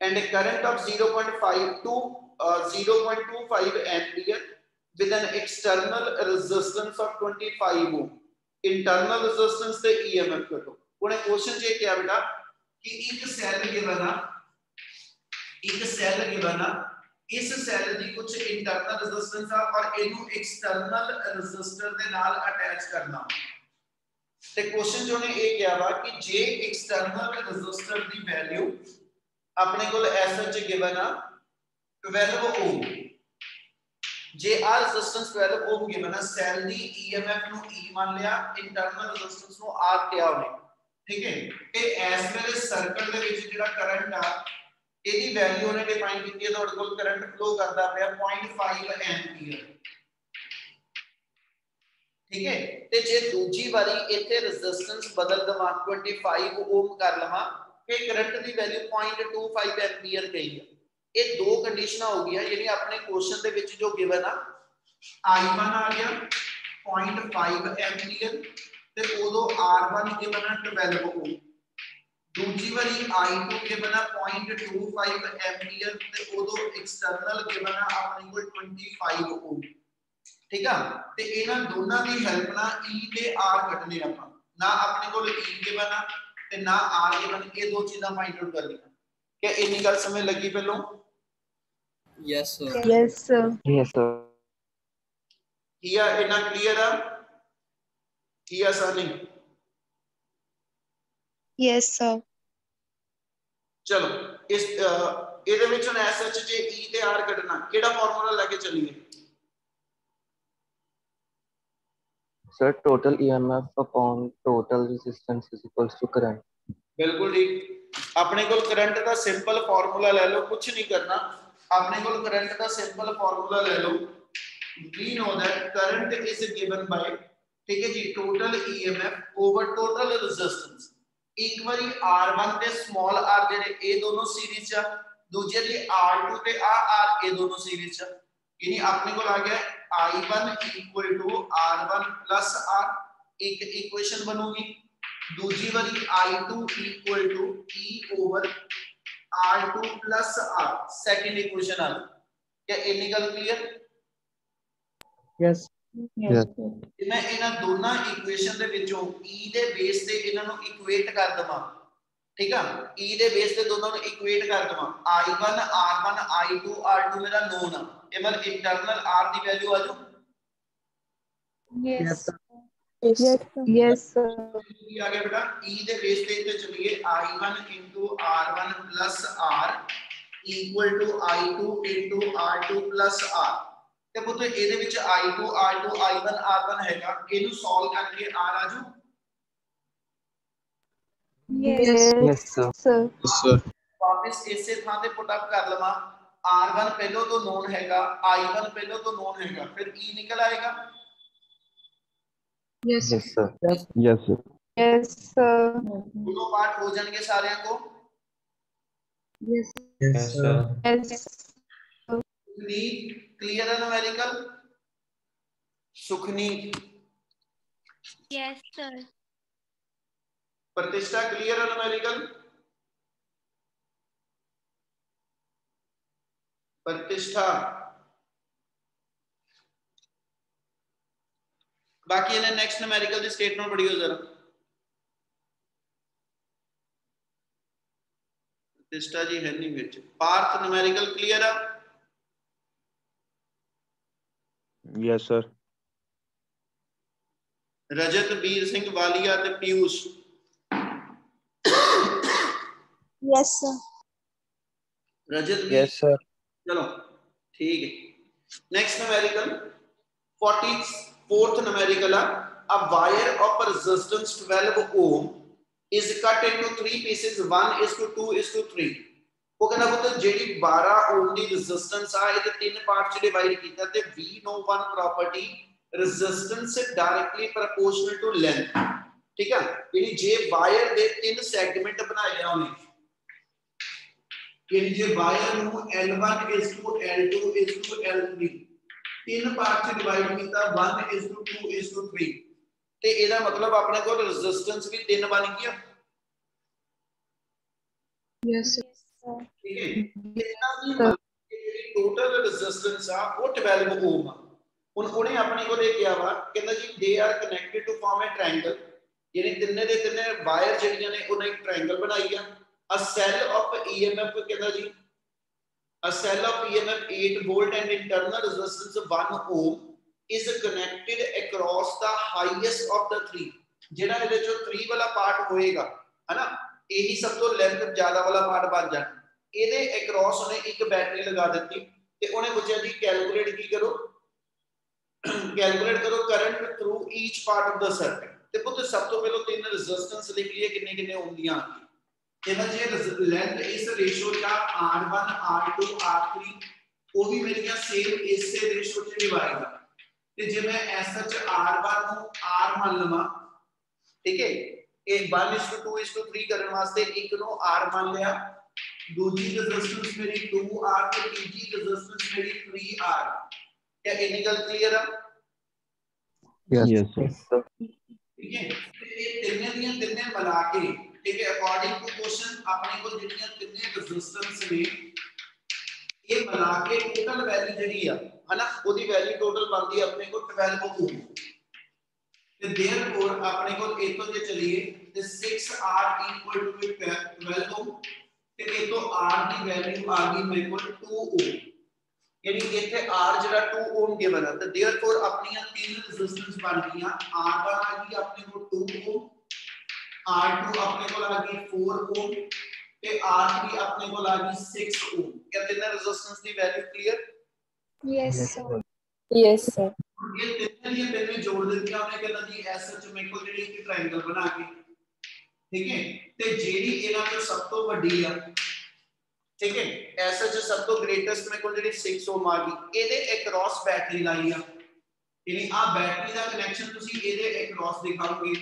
and a current of 0.5 to uh, 0.25 ampere with an external resistance of 25 ohm internal resistance ਤੇ emf ਕੱਢੋ ਉਹਨੇ question ਚ ਇਹ ਕਿਹਾ ਬੇਟਾ ਕਿ ਇੱਕ cell given ਆ ਇੱਕ ਸੈੱਲ ਗਿਵਨ ਆ ਇਸ ਸੈੱਲ ਦੀ ਕੁਝ ਇੰਟਰਨਲ ਰੈਜ਼ਿਸਟੈਂਸ ਆ ਔਰ ਇਹਨੂੰ ਐਕਸਟਰਨਲ ਰੈਜ਼ਿਸਟਰ ਦੇ ਨਾਲ ਅਟੈਚ ਕਰਨਾ ਤੇ ਕੁਐਸਚਨ ਜੋ ਨੇ ਇਹ ਕਿਹਾ ਵਾ ਕਿ ਜੇ ਐਕਸਟਰਨਲ ਰੈਜ਼ਿਸਟਰ ਦੀ ਵੈਲਿਊ ਆਪਣੇ ਕੋਲ ਐਸਐਚ ਗਿਵਨ ਆ 12 ਓਮ ਜੇ ਆ ਰੈਜ਼ਿਸਟੈਂਸ 12 ਓਮ ਗਿਵਨ ਆ ਸੈੱਲ ਦੀ ਈਐਮਐਫ ਨੂੰ E ਮੰਨ ਲਿਆ ਇੰਟਰਨਲ ਰੈਜ਼ਿਸਟੈਂਸ ਨੂੰ R ਕਿਹਾ ਉਹਨੇ ਠੀਕ ਹੈ ਤੇ ਇਸ ਵੇਲੇ ਸਰਕਟ ਦੇ ਵਿੱਚ ਜਿਹੜਾ ਕਰੰਟ ਆ ਇਹਦੀ ਵੈਲਿਊ ਉਹਨੇ ਡਿਫਾਈਨ ਕੀਤੀ ਹੈ ਤੁਹਾਡੇ ਕੋਲ ਕਰੰਟ ਫਲੋ ਕਰਦਾ ਪਿਆ 0.5 ਐਂਪੀਅਰ ਠੀਕ ਹੈ ਤੇ ਜੇ ਦੂਜੀ ਵਾਰੀ ਇੱਥੇ ਰੈਜ਼ਿਸਟੈਂਸ ਬਦਲ ਦਵਾਂ 25 ਓਮ ਕਰ ਲਵਾਂ ਕਿ ਕਰੰਟ ਦੀ ਵੈਲਿਊ 0.25 ਐਂਪੀਅਰ ਗਈ ਹੈ ਇਹ ਦੋ ਕੰਡੀਸ਼ਨਾਂ ਹੋ ਗਈਆਂ ਯਾਨੀ ਆਪਣੇ ਕੁਐਸਚਨ ਦੇ ਵਿੱਚ ਜੋ ਗਿਵਨ ਆ I1 ਆ ਗਿਆ 0.5 ਐਂਪੀਅਰ ਤੇ ਉਦੋਂ R1 ਗਿਵਨ ਆ 12 ਓਮ ਦੂਜੀ ਵਾਰੀ I2 ਗਿਵਨ ਆ 0.25 ਐਂਪੀਅਰ ਤੇ ਉਦੋਂ ਐਕਸਟਰਨਲ ਗਿਵਨ ਆ ਆਪਣੇ ਕੋਲ 25 ਓਮ ਠੀਕ ਆ ਤੇ ਇਹਨਾਂ ਦੋਨਾਂ ਦੀ ਹੈਲਪ ਨਾਲ E ਤੇ R ਕੱਢਨੇ ਆਪਾਂ ਨਾ ਆਪਣੇ ਕੋਲ E ਗਿਵਨ ਆ ਤੇ ਨਾ R ਗਿਵਨ ਇਹ ਦੋ ਚੀਜ਼ਾਂ ਫਾਈਂਡ ਆਊਟ ਕਰਨੀਆਂ ਕਿ ਇੰਨੀ ਗੱਲ ਸਮਝ ਲੱਗੀ ਪਹਿਲੋਂ yes, sir, Yes, sir. Yes, sir. ਕੀ ਆ ਇਹਨਾਂ ਕਲੀਅਰ ਆ ਕੀ ਆ ਸਾਨੀ Yes, sir. ਚਲੋ ਇਸ ਅਹ, ਇਹਦੇ ਵਿੱਚ ਹੁਣ ਐਸਐਚ ਜੇ E ਤੇ R ਕੱਢਣਾ ਕਿਹੜਾ ਫਾਰਮੂਲਾ ਲੈ ਕੇ ਚੱਲੀਏ Sir, total EMF upon total resistance is equals to current. ਬਿਲਕੁਲ ਠੀਕ ਆਪਣੇ ਕੋਲ ਕਰੰਟ ਦਾ ਸਿੰਪਲ ਫਾਰਮੂਲਾ ਲੈ ਲਓ ਕੁਝ ਨਹੀਂ ਕਰਨਾ ਆਪਣੇ ਕੋਲ ਕਰੰਟ ਦਾ ਸਿੰਪਲ ਫਾਰਮੂਲਾ ਲੈ ਲਓ we know that current is given by ਠੀਕ ਹੈ ਜੀ total EMF over total resistance ਇੱਕ ਵਾਰੀ R1 ਤੇ small r ਜਿਹੜੇ ਇਹ ਦੋਨੋਂ ਸੀਰੀਜ਼ ਚ ਆ, ਦੂਜੇ ਲਈ R2 ਤੇ ਆ R ਇਹ ਦੋਨੋਂ ਸੀਰੀਜ਼ ਚ ਆ। ਯਾਨੀ ਆਪਣੇ ਕੋਲ ਆ ਗਿਆ I1 R1 R ਇੱਕ ਇਕੁਏਸ਼ਨ ਬਣੂਗੀ ਦੂਜੀ ਵਾਲੀ I2 E over R2 R second equation ਆ ਕਿ ਇੰਨੀ ਗੱਲ ਕਲੀਅਰ Yes. Yes. ਤੇ ਮੈਂ ਇਹਨਾਂ ਦੋਨਾਂ ਇਕੁਏਸ਼ਨ ਦੇ ਵਿੱਚੋਂ E ਦੇ ਬੇਸ ਤੇ ਇਹਨਾਂ ਨੂੰ ਇਕੁਏਟ ਕਰ ਦਵਾਂ ਠੀਕ ਆ E ਦੇ ਬੇਸ ਤੇ ਦੋਨਾਂ ਨੂੰ ਇਕੁਏਟ ਕਰ ਦਵਾਂ I1 R1 I2 R2 ਮੇਰਾ ਨੋਨ ਆ ਇਹ ਮਤਲਬ ਇੰਟਰਨਲ R ਦੀ ਵੈਲਿਊ ਆ ਜਾਊ Yes. sir. Yes, sir. Yes, sir. ਕੀ ਆ ਗਿਆ ਬੇਟਾ E ਦੇ ਬੇਸ ਤੇ ਇੱਥੇ ਚਲੀਏ I1 R1 R equal to I2 R2 R ਤੇ ਪੁੱਤ ਇਹਦੇ ਵਿੱਚ I2 R2 I1 R1 ਹੈਗਾ ਇਹਨੂੰ ਸੋਲਵ ਕਰਕੇ R ਆ ਜਾਊ Yes, Yes, sir. sir. Yes, sir. ਵਾਪਸ ਇਸੇ ਥਾਂ ਤੇ ਪੁੱਟ ਅਪ ਕਰ ਲਵਾਂ R1 ਪਹਿਲੋਂ ਤੋਂ ਨੋਨ ਹੈਗਾ I1 ਪਹਿਲੋਂ ਤੋਂ ਨੋਨ ਹੈਗਾ ਫਿਰ E ਨਿਕਲ ਆਏਗਾ Yes. Yes, sir. Yes. Yes, sir. Yes, sir. ਦੋਨੋਂ ਪਾਰਟ ਹੋ ਜਾਣਗੇ ਸਾਰਿਆਂ ਕੋ Yes. Yes, sir. Yes. Sukhneet clear ਹੈ numerical Sukhneet Yes, sir. Pratishtha clear है न्यूमेरिकल प्रतिष्ठा बाकी इन्हें नेक्स्ट न्यूमेरिकल दी स्टेटमेंट पढ़ियो जरा प्रतिष्ठा जी है नहीं विच पार्थ न्यूमेरिकल क्लियर है Yes, sir. रजत वीर सिंह वालिया ते पीयूष Yes, sir. रजत वीर Yes, sir. चलो ठीक है next numerical 44th numerical a wire of resistance 12 ohm is cut into three pieces 1 is to 2 is to 3 ਉਹ ਕਹਿੰਦਾ ਪੁੱਤ ਜਿਹੜੀ 12 ohm ਦੀ resistance ਆ ਇਹਦੇ ਤਿੰਨ ਪਾਰਟ ਚ ਡਿਵਾਈਡ ਕੀਤਾ ਤੇ V no one property resistance directly proportional to length ਠੀਕ ਆ ਯਾਨੀ ਜੇ ਵਾਇਰ ਦੇ ਤਿੰਨ ਸੈਗਮੈਂਟ ਬਣਾਏ ਆ ਉਹਨੇ ਯਾਨੀ ਜੇ ਵਾਇਰ ਨੂੰ L1 is to L2 is to L3 ਤਿੰਨ ਪਾਰਟ ਚ ਡਿਵਾਈਡ ਕੀਤਾ 1 is to 2 is to 3 ਤੇ ਇਹਦਾ ਮਤਲਬ ਆਪਣੇ ਕੋਲ ਰੈਜ਼ਿਸਟੈਂਸ ਵੀ ਤਿੰਨ ਬਣ ਗਈਆਂ Yes. sir. ਠੀਕ ਹੈ ਇਹਨਾਂ ਦੀ ਮਤਲਬ ਕਿ ਜਿਹੜੀ ਟੋਟਲ ਰੈਜ਼ਿਸਟੈਂਸ ਆ ਉਹ 12 ਓਮ ਆ ਹੁਣ ਉਹਨੇ ਆਪਣੇ ਕੋਲ ਇਹ ਕਿਹਾ ਵਾ ਕਹਿੰਦਾ ਜੀ they are connected to form a triangle ਯਾਨੀ ਤਿੰਨੇ ਦੇ ਤਿੰਨੇ ਵਾਇਰ ਜਿਹੜੀਆਂ ਨੇ ਉਹਨਾਂ ਇੱਕ ਟ੍ਰਾਇੰਗਲ ਬਣਾਈ ਆ a cell of emf ਕਹਿੰਦਾ ਜੀ a cell of emf 8 volt and internal resistance 1 ohm is connected across the highest of the three ਜਿਹੜਾ ਇਹਦੇ ਚੋਂ 3 ਵਾਲਾ ਪਾਰਟ ਹੋਏਗਾ ਹਨਾ ਇਹੀ ਸਭ ਤੋਂ ਲੈਂਥ ਜ਼ਿਆਦਾ ਵਾਲਾ ਪਾਰਟ ਬਣ ਜਾਣਾ ਇਹਦੇ ਅਕ੍ਰੋਸ ਉਹਨੇ ਇੱਕ ਬੈਟਰੀ ਲਗਾ ਦਿੱਤੀ ਤੇ ਉਹਨੇ ਪੁੱਛਿਆ ਜੀ ਕੈਲਕੂਲੇਟ ਕੀ ਕਰੋ ਕੈਲਕੂਲੇਟ ਕਰੋ current through each part of the circuit ਤੇ ਪੁੱਤ ਸਭ ਤੋਂ ਪਹਿਲਾਂ ਤਿੰਨ ਰੈਜ਼ਿਸਟੈਂਸ ਲਿਖ ਲਈਏ ਕਿੰਨੇ ਕਿੰਨੇ ਹੁੰਦੀਆਂ ਇਹਨਾਂ ਜੇ ਲੈਂਥ ਇਸ ਰੇਸ਼ੋ ਦਾ R1 R2 R3 ਉਹ ਵੀ ਮੇਰੀਆਂ ਸੇਮ ਇਸੇ ਰੇਸ਼ੋ ਤੇ ਡਿਵਾਈਡ ਆ ਤੇ ਜੇ ਮੈਂ ਐਸ ਸੱਚ R1 ਨੂੰ R ਮੰਨ ਲਵਾਂ ਠੀਕ ਹੈ ਇਹ 1:2:3 ਕਰਨ ਵਾਸਤੇ ਇੱਕ ਨੂੰ R ਮੰਨ ਲਿਆ ਦੂਜੀ ਰੈਜ਼ਿਸਟੈਂਸ ਮੇਰੀ 2R ਤੇ ਤੀਜੀ ਰੈਜ਼ਿਸਟੈਂਸ ਮੇਰੀ 3R क्या ਇੰਨੀ ਗੱਲ ਕਲੀਅਰ ਆ Yes, yes, sir. ਠੀਕ ਹੈ ਤੇ ਇਹ ਤਿੰਨੇ ਦੀਆਂ ਤਿੰਨੇ ਮਿਲਾ ਕੇ ਠੀਕ ਹੈ ਅਕੋਰਡਿੰਗ ਟੂ ਕੁਐਸਚਨ ਆਪਣੇ ਕੋਲ ਜਿਹੜੀਆਂ ਤਿੰਨੇ ਰੈਜ਼ਿਸਟੈਂਸ ਨੇ ਇਹ ਮਿਲਾ ਕੇ ਟੋਟਲ ਵੈਲਿਊ ਜਿਹੜੀ ਆ ਹਨਾ ਉਹਦੀ ਵੈਲਿਊ ਟੋਟਲ ਬਣਦੀ ਆ ਆਪਣੇ ਕੋਲ 12 ਓਮ ਤੇ ਦੇਅਰਫੋਰ ਆਪਣੇ ਕੋਲ ਇਹ ਤੋਂ ਜੇ ਚਲੀਏ ਤੇ 6r ਇਕੁਅਲ ਟੂ 12 ਓਮ ਤੇ ਇਹ ਤੋਂ r ਦੀ ਵੈਲਿਊ ਆ ਗਈ ਮੇਰੇ ਕੋਲ 2 ਓਮ ਯਾਨੀ ਇੱਥੇ r ਜਿਹੜਾ 2 ਓਮ ਗਿਵਨ ਹੈ ਤੇ देयरफॉर ਆਪਣੀਆਂ ਤਿੰਨ ਰੈਜ਼ਿਸਟੈਂਸ ਬਣ ਗਈਆਂ r1 ਆ ਗਈ ਆਪਣੇ ਕੋਲ 2 ਓਮ r2 ਆਪਣੇ ਕੋਲ ਆ ਗਈ 4 ਓਮ ਤੇ R3 ਆਪਣੇ ਕੋਲ ਆ ਗਈ 6 ਓਮ ਕਿਆ ਤਿੰਨਾਂ ਰੈਜ਼ਿਸਟੈਂਸ ਦੀ value clear Yes, sir. Yes, sir. ਇਹ ਤਿੰਨਾਂ ਦੀਆਂ ਤਿੰਨੇ ਜੋੜ ਦਿੱਤੀਆਂ ਉਹਨੇ ਕਹਿੰਦਾ ਜੀ ਐਸ ਚ ਮੇਰੇ ਕੋਲ ਜਿਹੜੀ ਇੱਕ ਟ੍ਰਾਇੰਗਲ ਬਣਾ ਕੇ ਠੀਕ ਹੈ ਤੇ ਜਿਹੜੀ ਇਹਨਾਂ ਤੋਂ ਸਭ ਤੋਂ ਵੱਡੀ ਆ ਠੀਕ ਹੈ ਐਸ ਚ ਸਭ ਤੋਂ ਗ੍ਰੇਟੈਸਟ ਮੇਰੇ ਕੋਲ ਜਿਹੜੀ 6 ਓਮ ਆ ਗਈ ਇਹਦੇ ਅਕ੍ਰੋਸ ਬੈਟਰੀ ਲਾਈ ਆ ਯਾਨੀ ਆ ਬੈਟਰੀ ਦਾ ਕਨੈਕਸ਼ਨ ਤੁਸੀਂ ਇਹਦੇ ਅਕ੍ਰੋਸ ਦਿਖਾਓਗੇ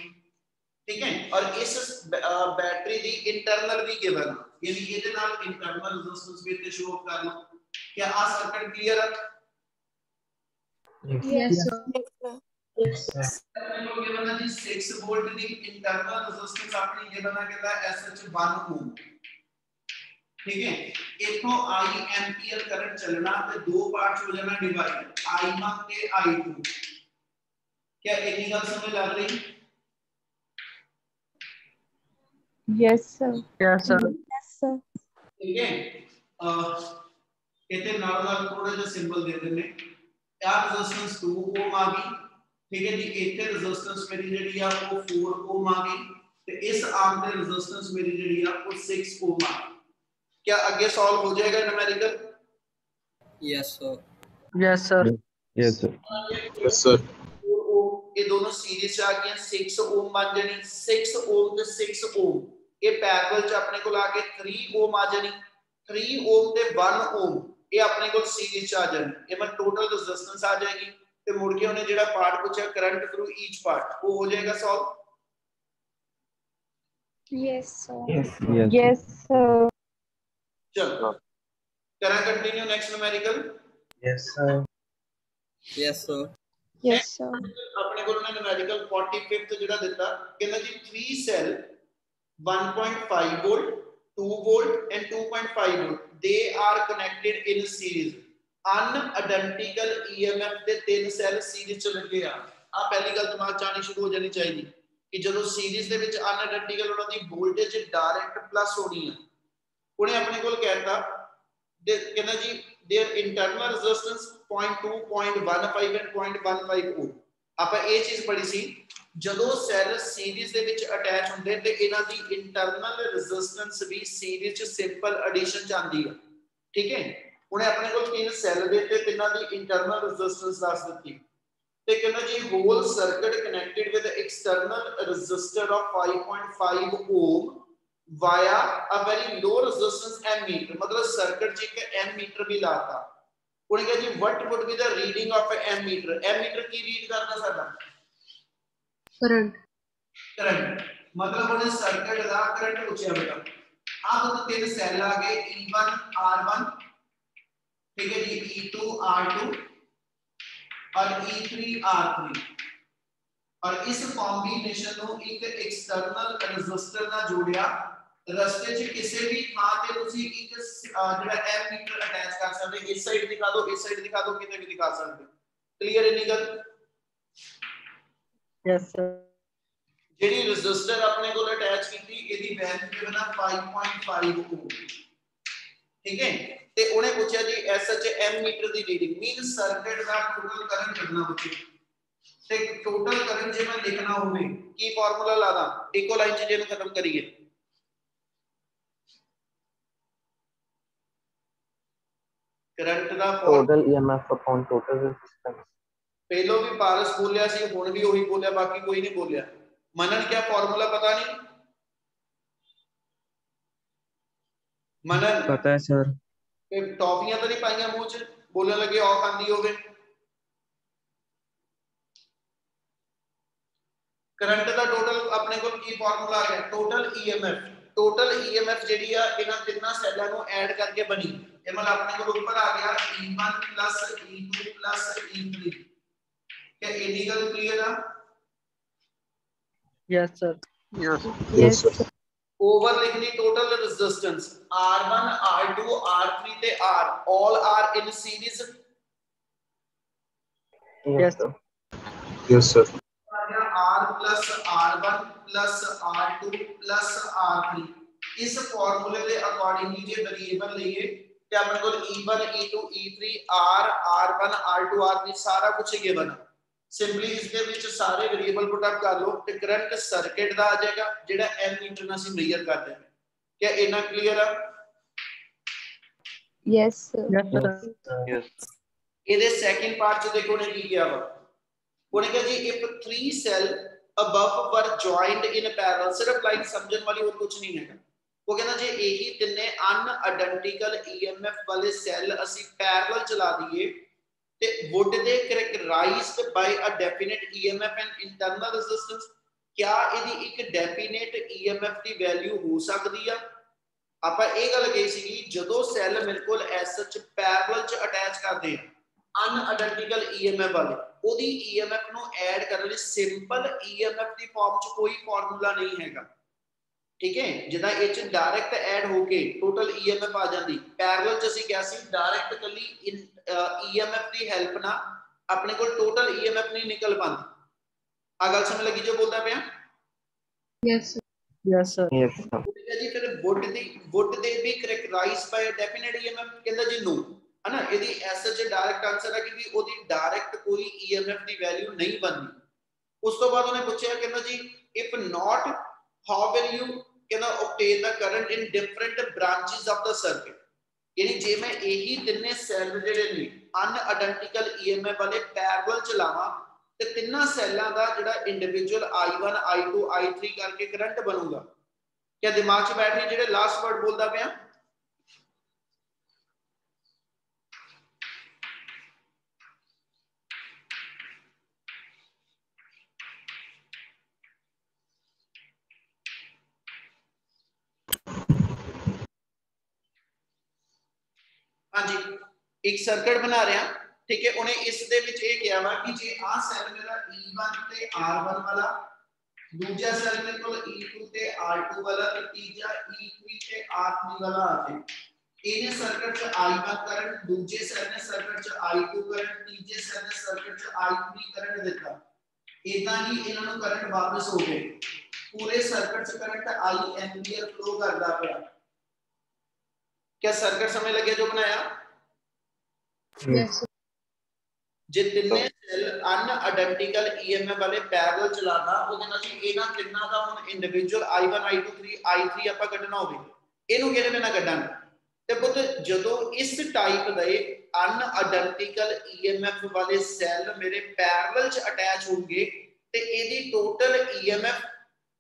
ਠੀਕ ਹੈ ਔਰ ਇਸ ਬੈਟਰੀ ਦੀ ਇੰਟਰਨਲ ਵੀ ਗਿਵਨ ਯਾਨੀ ਇਹਦੇ ਨਾਲ ਇੰਟਰਨਲ ਰੈਜ਼ਿਸਟੈਂਸ ਵੀ ਤੇ ਸ਼ੋ ਕਰ ਲਓ ਕਿ ਆ ਸਰਕਟ ਕਲੀਅਰ ਹੈ Yes, sir. Yes, sir. ਆਪਣੇ ਕੋਲ ਗਿਵਨ ਹੈ ਜੀ 6 ਵੋਲਟ ਦੀ ਇੰਟਰਨਲ ਰੈਜ਼ਿਸਟੈਂਸ ਆਪਣੀ ਗਿਵਨ ਹੈ ਕਹਿੰਦਾ SH1 ਓਮ ਠੀਕ ਹੈ ਇਥੋਂ I ਐਂਪੀਅਰ ਕਰੰਟ ਚੱਲਣਾ ਤੇ ਦੋ ਪਾਰਟਸ ਹੋ ਜਾਣਾ ਡਿਵਾਈਡ I1 ਤੇ I2 क्या ਇੰਨੀ ਗੱਲ ਸਮਝ ਲੱਗ ਰਹੀ Yes, sir. Yes, sir. Yes, sir. ਠੀਕ ਹੈ ਅਹ ਇਹਦੇ ਨਾਲ ਨਾਲ ਥੋੜਾ ਜਿਹਾ ਸਿੰਬਲ ਦੇ ਦਿੰਨੇ ਆ ਰੈਜ਼ਿਸਟੈਂਸ 2 ਓਮ ਆ ਗਈ ਠੀਕ ਹੈ ਜੀ ਇੱਥੇ ਰੈਜ਼ਿਸਟੈਂਸ ਮੇਰੀ ਜਿਹੜੀ ਆ ਉਹ 4 ਓਮ ਆ ਗਈ ਤੇ ਇਸ ਆਰਮ ਤੇ ਰੈਜ਼ਿਸਟੈਂਸ ਮੇਰੀ ਜਿਹੜੀ ਆ ਉਹ 6 ਓਮ ਆ ਗਈ क्या आगे सॉल्व हो जाएगा numerical Yes, sir. Yes, sir. Yes, sir. Yes, sir. ਇਹ ਦੋਨੋਂ ਸੀਰੀਜ਼ ਚ ਆ ਗਈਆਂ 6 ਓਮ ਬਣ ਜਾਣੀ 6 ਓਮ ਤੇ 6 ਓਮ ਇਹ ਪੈਰਲਲ ਚ ਆਪਣੇ ਕੋਲ ਆ ਕੇ 3 ਓਮ ਆ ਜਾਣੀ 3 ਓਮ ਤੇ 1 ਓਮ ਇਹ ਆਪਣੇ ਕੋਲ ਸੀਰੀਜ਼ ਚ ਆ ਜਾਣੀ ਇਹ ਮੈਂ ਟੋਟਲ ਰੈਜ਼ਿਸਟੈਂਸ ਆ ਜਾਏਗੀ ਤੇ ਮੁੜ ਕੇ ਉਹਨੇ ਜਿਹੜਾ ਪਾਰਟ ਪੁੱਛਿਆ ਕਰੰਟ ਥਰੂ ਈਚ ਪਾਰਟ ਉਹ ਹੋ ਜਾਏਗਾ solve Yes, sir. Yes, yes. Yes, sir. ਚਲੋ ਕਰਾਂ continue next numerical Yes, sir. Yes, sir. Yes, sir. ਆਪਣੇ ਕੋਲ ਉਹਨੇ ਨੂਮੈਰੀਕਲ 45th ਜਿਹੜਾ ਦਿੱਤਾ ਕਹਿੰਦਾ ਜੀ 3 cell 1.5 volt 2 volt and 2.5 volt they are connected in series unidentical EMF ਦੇ ਤਿੰਨ ਸੈਲ ਸੀਰੀਜ਼ ਚ ਲੱਗੇ ਆ ਆ ਪਹਿਲੀ ਗੱਲ ਦਿਮਾਗ ਚ ਆਣੀ ਸ਼ੁਰੂ ਹੋ ਜਾਣੀ ਚਾਹੀਦੀ ਕਿ ਜਦੋਂ ਸੀਰੀਜ਼ ਦੇ ਵਿੱਚ ਅਨਆਇਡੈਂਟੀਕਲ ਉਹਨਾਂ ਦੀ ਵੋਲਟੇਜ ਡਾਇਰੈਕਟ ਪਲੱਸ ਹੋਣੀ ਆ ਉਹਨੇ ਆਪਣੇ ਕੋਲ ਕਹਿਤਾ ਦੇ ਕਹਿੰਦਾ ਜੀ their internal resistance 0.2 0.15 and 0.15 ohm ਆਪਾਂ ਇਹ ਚੀਜ਼ ਪੜ੍ਹੀ ਸੀ ਜਦੋਂ ਸੈੱਲ ਸੀਰੀਜ਼ ਦੇ ਵਿੱਚ ਅਟੈਚ ਹੁੰਦੇ ਤੇ ਇਹਨਾਂ ਦੀ ਇੰਟਰਨਲ ਰੈਜ਼ਿਸਟੈਂਸ ਵੀ ਸੀਰੀਜ਼ ਚ ਸਿੰਪਲ ਐਡੀਸ਼ਨ ਚ ਆਂਦੀ ਆ ਠੀਕ ਹੈ ਉਹਨੇ ਆਪਣੇ ਕੋਲ ਤਿੰਨ ਸੈੱਲ ਦੇ ਤੇ ਤਿੰਨਾਂ ਦੀ ਇੰਟਰਨਲ ਰੈਜ਼ਿਸਟੈਂਸ ਦੱਸ ਦਿੱਤੀ ਤੇ ਕਹਿੰਦਾ ਜੀ whole circuit connected with external resistor of 5.5 ohm via a very low resistance ammeter ਮਤਲਬ ਸਰਕਟ 'ਚ ਇੱਕ ਐਮੀਟਰ ਵੀ ਲਾਤਾ ਉਹਨੇ ਕਿਹਾ ਜੀ what would be the reading of ammeter ammeter Ki read ਕਰਦਾ ਸਾਡਾ Current. ਕਰੰਟ ਮਤਲਬ ਉਹਨੇ ਸਰਕਟ ਦਾ ਕਰੰਟ ਪੁੱਛਿਆ ਬੇਟਾ ਆਹ ਦੋ ਤਿੰਨ ਸੈੱਲ ਆ ਗਏ E1 R1 ਠੀਕ ਹੈ ਜੀ E2 R2 और E3 R3 ਔਰ ਇਸ ਕੰਬੀਨੇਸ਼ਨ ਨੂੰ ਇੱਕ ਐਕਸਟਰਨਲ ਰੈਜ਼ਿਸਟਰ ਨਾਲ ਜੋੜਿਆ ਰਸਤੇ 'ਚ ਕਿਸੇ ਵੀ ਥਾਂ ਤੇ ਤੁਸੀਂ ਇੱਕ ਸ- ਅਹ ਜਿਹੜਾ ਐਮ ਮੀਟਰ ਅਟੈਚ ਕਰ ਸਕਦੇ ਇਸ ਸਾਈਡ ਦਿਖਾ ਦਿਓ ਇਸ ਸਾਈਡ ਦਿਖਾ ਦਿਓ ਕਿਤੇ ਵੀ ਦਿਖਾ ਸਕਦੇ ਕਲੀਅਰ ਹੈ ਨੀ ਗੱਲ Yes, sir. ਜਿਹੜੀ ਰੈਜ਼ਿਸਟਰ ਆਪਣੇ ਕੋਲ ਅਟੈਚ ਕੀਤੀ ਇਹਦੀ ਵੈਲਿਊ ਕਿਵੇਂ ਨਾ 5.5 ਓਮ ਠੀਕ ਹੈ ਤੇ ਉਹਨੇ ਪੁੱਛਿਆ ਜੀ ਐਸਐਚ ਐਮ ਮੀਟਰ ਦੀ ਰੀਡਿੰਗ ਮੀਨ ਸਰਕਟ ਦਾ ਟੋਟਲ ਕਰੰਟ ਕੱਢਣਾ ਬੱਚੇ ਤੇ ਟੋਟਲ ਕਰੰਟ ਜੇ ਮੈਂ ਲਿਖਣਾ ਹੋਵੇ ਕੀ ਫਾਰਮੂਲਾ ਲਾਦਾ ਇੱਕੋ ਲਾਈਨ 'ਚ ਜਿਹਨੂੰ ਖਤਮ ਕਰੀਏ ਕਰੰਟ ਦਾ formula- Total EMF upon total resistance. ਪਹਿਲੋਂ ਵੀ ਪਾਰਸ ਬੋਲਿਆ ਸੀ ਹੁਣ ਵੀ ਉਹੀ ਬੋਲਿਆ ਬਾਕੀ ਕੋਈ ਨਹੀਂ ਬੋਲਿਆ ਮਨਨ ਕਿਆ ਫਾਰਮੂਲਾ ਪਤਾ ਨਹੀਂ ਮਨਨ पता है सर ਇਹ ਟੌਫੀਆਂ ਤਾਂ ਨਹੀਂ ਪਾਈਆਂ ਮੂੰਹ 'ਚ ਬੋਲਣ ਲੱਗੇ ਔਖ ਆਂਦੀ ਹੋਵੇ ਕਰੰਟ ਦਾ ਟੋਟਲ ਆਪਣੇ ਕੋਲ ਕੀ ਫਾਰਮੂਲਾ ਆ ਗਿਆ ਟੋਟਲ EMF ਟੋਟਲ EMF ਜਿਹੜੀ ਆ ਇਹਨਾਂ ਤਿੰਨਾਂ ਸੈੱਲਾਂ ਨੂੰ ਐਡ ਕਰਕੇ ਬਣੀ ਇਹ ਮਤਲਬ ਆਪਣੇ ਕੋਲ ਉੱਪਰ ਆ ਗਿਆ E1 E2 E3 ਕਿ ਇੰਨੀ ਗੱਲ ਕਲੀਅਰ ਆ yes sir Yes, sir. Over ਲਿਖਣੀ total resistance R1 R2 R3 ਤੇ R all are in series Yes, Yes. sir. Yes, sir. ਆ ਗਿਆ R plus R1 plus R2 plus R3 ਇਸ ਫਾਰਮੂਲੇ ਦੇ ਅਕੋਰਡਿੰਗਲੀ ਜੇ ਵੇਰੀਏਬਲ ਲਈਏ ਤੇ ਆਪਣੇ ਕੋਲ E1 E2 E3 R R1 R2 R3 ਸਾਰਾ ਕੁਝ ਗਿਵਨ ਸਿੰਪਲੀ ਇਸ ਦੇ ਵਿੱਚ ਸਾਰੇ ਵੇਰੀਏਬਲ ਪੁੱਟ ਅਪ ਕਰ ਲਓ ਤੇ ਕਰੰਟ ਸਰਕਟ ਦਾ ਆ ਜਾਏਗਾ ਜਿਹੜਾ n ਮੀਟਰ ਨਾਲ ਅਸੀਂ ਮੇਜ਼ਰ ਕਰਦੇ ਹਾਂ। ਕਿਆ ਇਹਨਾਂ ਕਲੀਅਰ ਆ? ਯੈਸ ਯੈਸ ਇਹਦੇ ਸੈਕਿੰਡ ਪਾਰਟ ਚ ਦੇਖੋ ਨੇ ਕੀ ਕਿਹਾ ਵਾ। ਉਹਨੇ ਕਿਹਾ ਜੀ if 3 cell above are joined in parallel ਸਿਰਫ ਲਾਈਕ ਸਮਝਣ ਵਾਲੀ ਹੋਰ ਕੁਝ ਨਹੀਂ ਹੈਗਾ। ਉਹ ਕਹਿੰਦਾ ਜੇ ਇਹੀ ਤਿੰਨੇ ਅਨ ਆਇਡੈਂਟੀਕਲ ਈਐਮਐਫ ਵਾਲੇ ਸੈੱਲ ਅਸੀਂ ਪੈਰਲਲ ਚਲਾ ਦਈਏ ਤੇ would they characterized by a definite EMF and internal resistance, ਕਿਆ ਇਹਦੀ ਇੱਕ ਡੈਫੀਨੇਟ EMF ਦੀ ਵੈਲਿਊ ਹੋ ਸਕਦੀ ਆ? ਆਪਾਂ ਇਹ ਗੱਲ ਕਹੀ ਸੀਗੀ, ਜਦੋਂ ਸੈੱਲ ਮੇਰੇ ਐਸ ਸੱਚ ਪੈਰਲਲ ਚ ਅਟੈਚ ਕਰਦੇ ਆ ਅਨਆਇਡੈਂਟੀਕਲ EMF ਵਾਲੇ, ਉਹਦੀ EMF ਨੂੰ ਐਡ ਕਰਨ ਲਈ ਸਿੰਪਲ EMF ਦੀ ਫਾਰਮ ਚ ਕੋਈ ਫਾਰਮੂਲਾ ਨਹੀਂ ਹੈਗਾ। ਠੀਕ ਹੈ? ਜਿੱਦਾਂ ਇਹ ਚ ਡਾਇਰੈਕਟ ਐਡ ਹੋ ਕੇ ਟੋਟਲ EMF ਆ ਜਾਂਦੀ ਪੈਰਲਲ ਚ ਅਸੀਂ ਕਿਹਾ ਸੀ ਡਾਇਰੈਕਟ ਕੱਲੀ EMF ਦੀ ਹੈਲਪ ਨਾਲ ਆਪਣੇ ਕੋਲ ਟੋਟਲ EMF ਨਹੀਂ ਨਿਕਲ ਪਾਉਂਦੀ ਆ ਗੱਲ ਸਮਝ ਲੱਗੀ ਜੋ ਬੋਲਦਾ ਪਿਆ Yes, sir. Yes, sir. Yes, sir. ਠੀਕ ਹੈ ਜੀ ਫਿਰ would the would they be characterized by a definite EMF ਕਹਿੰਦਾ ਜੀ no ਹਨਾ ਇਹਦੀ ਐਸ ਚ ਡਾਇਰੈਕਟ ਆਨਸਰ ਹੈ ਕਿ ਵੀ ਉਹਦੀ ਡਾਇਰੈਕਟ ਕੋਈ EMF ਦੀ ਵੈਲਿਊ ਨਹੀਂ ਬਣਦੀ ਉਸ ਤੋਂ ਬਾਅਦ ਉਹਨੇ ਪੁੱਛਿਆ ਕਹਿੰਦਾ ਜੀ if not how will you ਕਹਿੰਦਾ obtain the current in different branches of the circuit ਯਾਨੀ ਜੇ ਮੈਂ ਇਹੀ ਤਿੰਨੇ ਸੈੱਲ ਜਿਹੜੇ ਨੇ ਅਨਆਇਡੈਂਟੀਕਲ EMF ਵਾਲੇ ਪੈਰਲਲ ਚਲਾਵਾਂ ਤੇ ਤਿੰਨਾਂ ਸੈੱਲਾਂ ਦਾ ਜਿਹੜਾ ਇੰਡੀਵਿਜੂਅਲ I1 I2 I3 ਕਰਕੇ ਕਰੰਟ ਬਣੂਗਾ ਕਿਆ ਦਿਮਾਗ 'ਚ ਬੈਠ ਰਹੀ ਜਿਹੜੇ ਲਾਸਟ ਵਰਡ ਬੋਲਦਾ ਪਿਆ ਹਾਂਜੀ ਇੱਕ ਸਰਕਟ ਬਣਾ ਰਿਹਾ ਠੀਕ ਹੈ ਉਹਨੇ ਇਸ ਦੇ ਵਿੱਚ ਇਹ ਕਿਹਾ ਵਾ ਕਿ ਜੇ ਆਹ ਸੈੱਲ ਮੇਰਾ E1 ਤੇ R1 ਵਾਲਾ ਦੂਜਾ ਸੈੱਲ ਮੇਰੇ ਕੋਲ E2 ਤੇ R2 ਵਾਲਾ ਤੇ ਤੀਜਾ E3 ਤੇ R3 ਵਾਲਾ ਆ ਜੇ ਇਹਨੇ ਸਰਕਟ ਚ I1 ਕਰੰਟ ਦੂਜੇ ਸੈੱਲ ਨੇ ਸਰਕਟ ਚ I2 ਕਰੰਟ ਤੀਜੇ ਸੈੱਲ ਨੇ ਸਰਕਟ ਚ I3 ਕਰੰਟ ਦਿੱਤਾ ਇਦਾਂ ਹੀ ਇਹਨਾਂ ਨੂੰ ਕਰੰਟ ਵਾਪਸ ਹੋ ਗਏ ਪੂਰੇ ਸਰਕਟ ਚ ਕਰੰਟ I ਐਂਪੀਅਰ ਫਲੋ ਕਰਦਾ ਪਿਆ क्या सर्किट समझ लगे जो बनाया Yes, sir. ਜੇ ਤਿੰਨੇ ਸੈੱਲ ਅਨਆਇਡੈਂਟੀਕਲ EMF ਵਾਲੇ ਪੈਰਲਲ ਚਲਾਣਾ ਉਹਦੇ ਨਾਲ ਜੀ ਇਹਨਾਂ ਤਿੰਨਾਂ ਦਾ ਹੁਣ ਇੰਡੀਵਿਜੂਅਲ I1 I2 3 I3 ਆਪਾਂ ਕੱਢਣਾ ਹੋਵੇ ਇਹਨੂੰ ਕਿਹਦੇ ਬਿਨਾ ਕੱਢਾਂਗੇ ਤੇ ਪੁੱਤ ਜਦੋਂ ਇਸ ਟਾਈਪ ਦੇ ਅਨਆਇਡੈਂਟੀਕਲ EMF ਵਾਲੇ ਸੈੱਲ ਮੇਰੇ ਪੈਰਲਲ ਚ ਅਟੈਚ ਹੋਣਗੇ ਤੇ ਇਹਦੀ ਟੋਟਲ EMF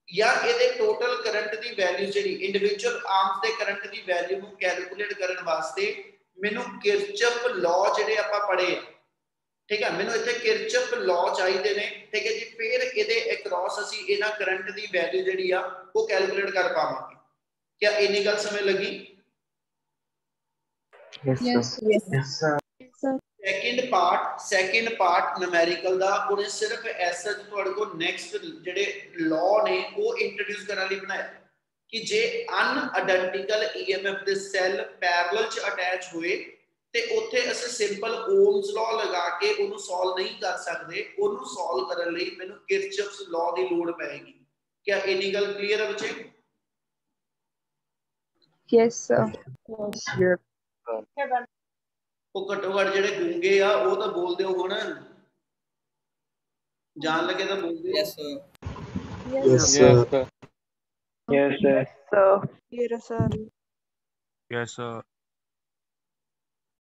ਜਾਂ ਇਹਦੇ ਟੋਟਲ ਕਰੰਟ ਦੀ ਵੈਲਿਊ ਜਿਹੜੀ ਇੰਡੀਵਿਜੂਅਲ ਆਰਮਸ ਦੇ ਕਰੰਟ ਦੀ ਵੈਲਿਊ ਨੂੰ ਕੈਲਕੂਲੇਟ ਕਰਨ ਵਾਸਤੇ ਮੈਨੂੰ ਕਿਰਚਪ ਲਾਅ ਜਿਹੜੇ ਆਪਾਂ ਪੜ੍ਹੇ ਠੀਕ ਹੈ ਮੈਨੂੰ ਇੱਥੇ ਕਿਰਚਪ ਲਾਅ ਚਾਹੀਦੇ ਨੇ। ਠੀਕ ਹੈ ਜੀ ਫਿਰ ਇਹਦੇ ਅਕ੍ਰੋਸ ਅਸੀਂ ਇਹਨਾਂ ਕਰੰਟ ਦੀ ਵੈਲਿਊ ਜਿਹੜੀ ਆ ਉਹ ਕੈਲਕੂਲੇਟ ਕਰ ਪਾਵਾਂਗੇ। ਕਿਆ ਇੰਨੀ ਗੱਲ ਸਮਝ ਲੱਗੀ? Yes, Yes, second part second part numerical ਦਾ ਉਹਨੇ ਸਿਰਫ ਐਸਾ ਤੁਹਾਡੇ ਕੋਲ ਨੈਕਸਟ ਜਿਹੜੇ ਲਾਅ ਨੇ ਉਹ ਇੰਟਰੋਡਿਊਸ ਕਰਨ ਲਈ ਬਣਾਇਆ ਕਿ ਜੇ ਅਨਆਇਡੈਂਟੀਕਲ EMF ਦੇ ਸੈੱਲ ਪੈਰਲਲ ਚ ਅਟੈਚ ਹੋਏ ਤੇ ਉੱਥੇ ਅਸੀਂ ਸਿੰਪਲ ਓਮਸ ਲਾਅ ਲਗਾ ਕੇ ਉਹਨੂੰ ਸੋਲਵ ਨਹੀਂ ਕਰ ਸਕਦੇ ਉਹਨੂੰ ਸੋਲਵ ਕਰਨ ਲਈ ਮੈਨੂੰ ਕਿਰਚਫਸ ਲਾਅ ਦੀ ਲੋੜ ਪਏਗੀ ਕਿਆ ਇੰਨੀ ਗੱਲ ਕਲੀਅਰ ਹੈ ਬੱਚੇ Yes, sir. Yes. ਉਹ ਘੱਟੋ ਘੱਟ ਜਿਹੜੇ ਗੂੰਗੇ ਆ ਉਹ ਤਾਂ ਬੋਲਦੇ ਹੋ ਹੁਣ ਜਾਣ ਲੱਗੇ ਤਾਂ ਬੋਲਦੇ ਹੋ Yes, sir. Yes, sir. Yes, sir. Yes, sir. Yes, sir.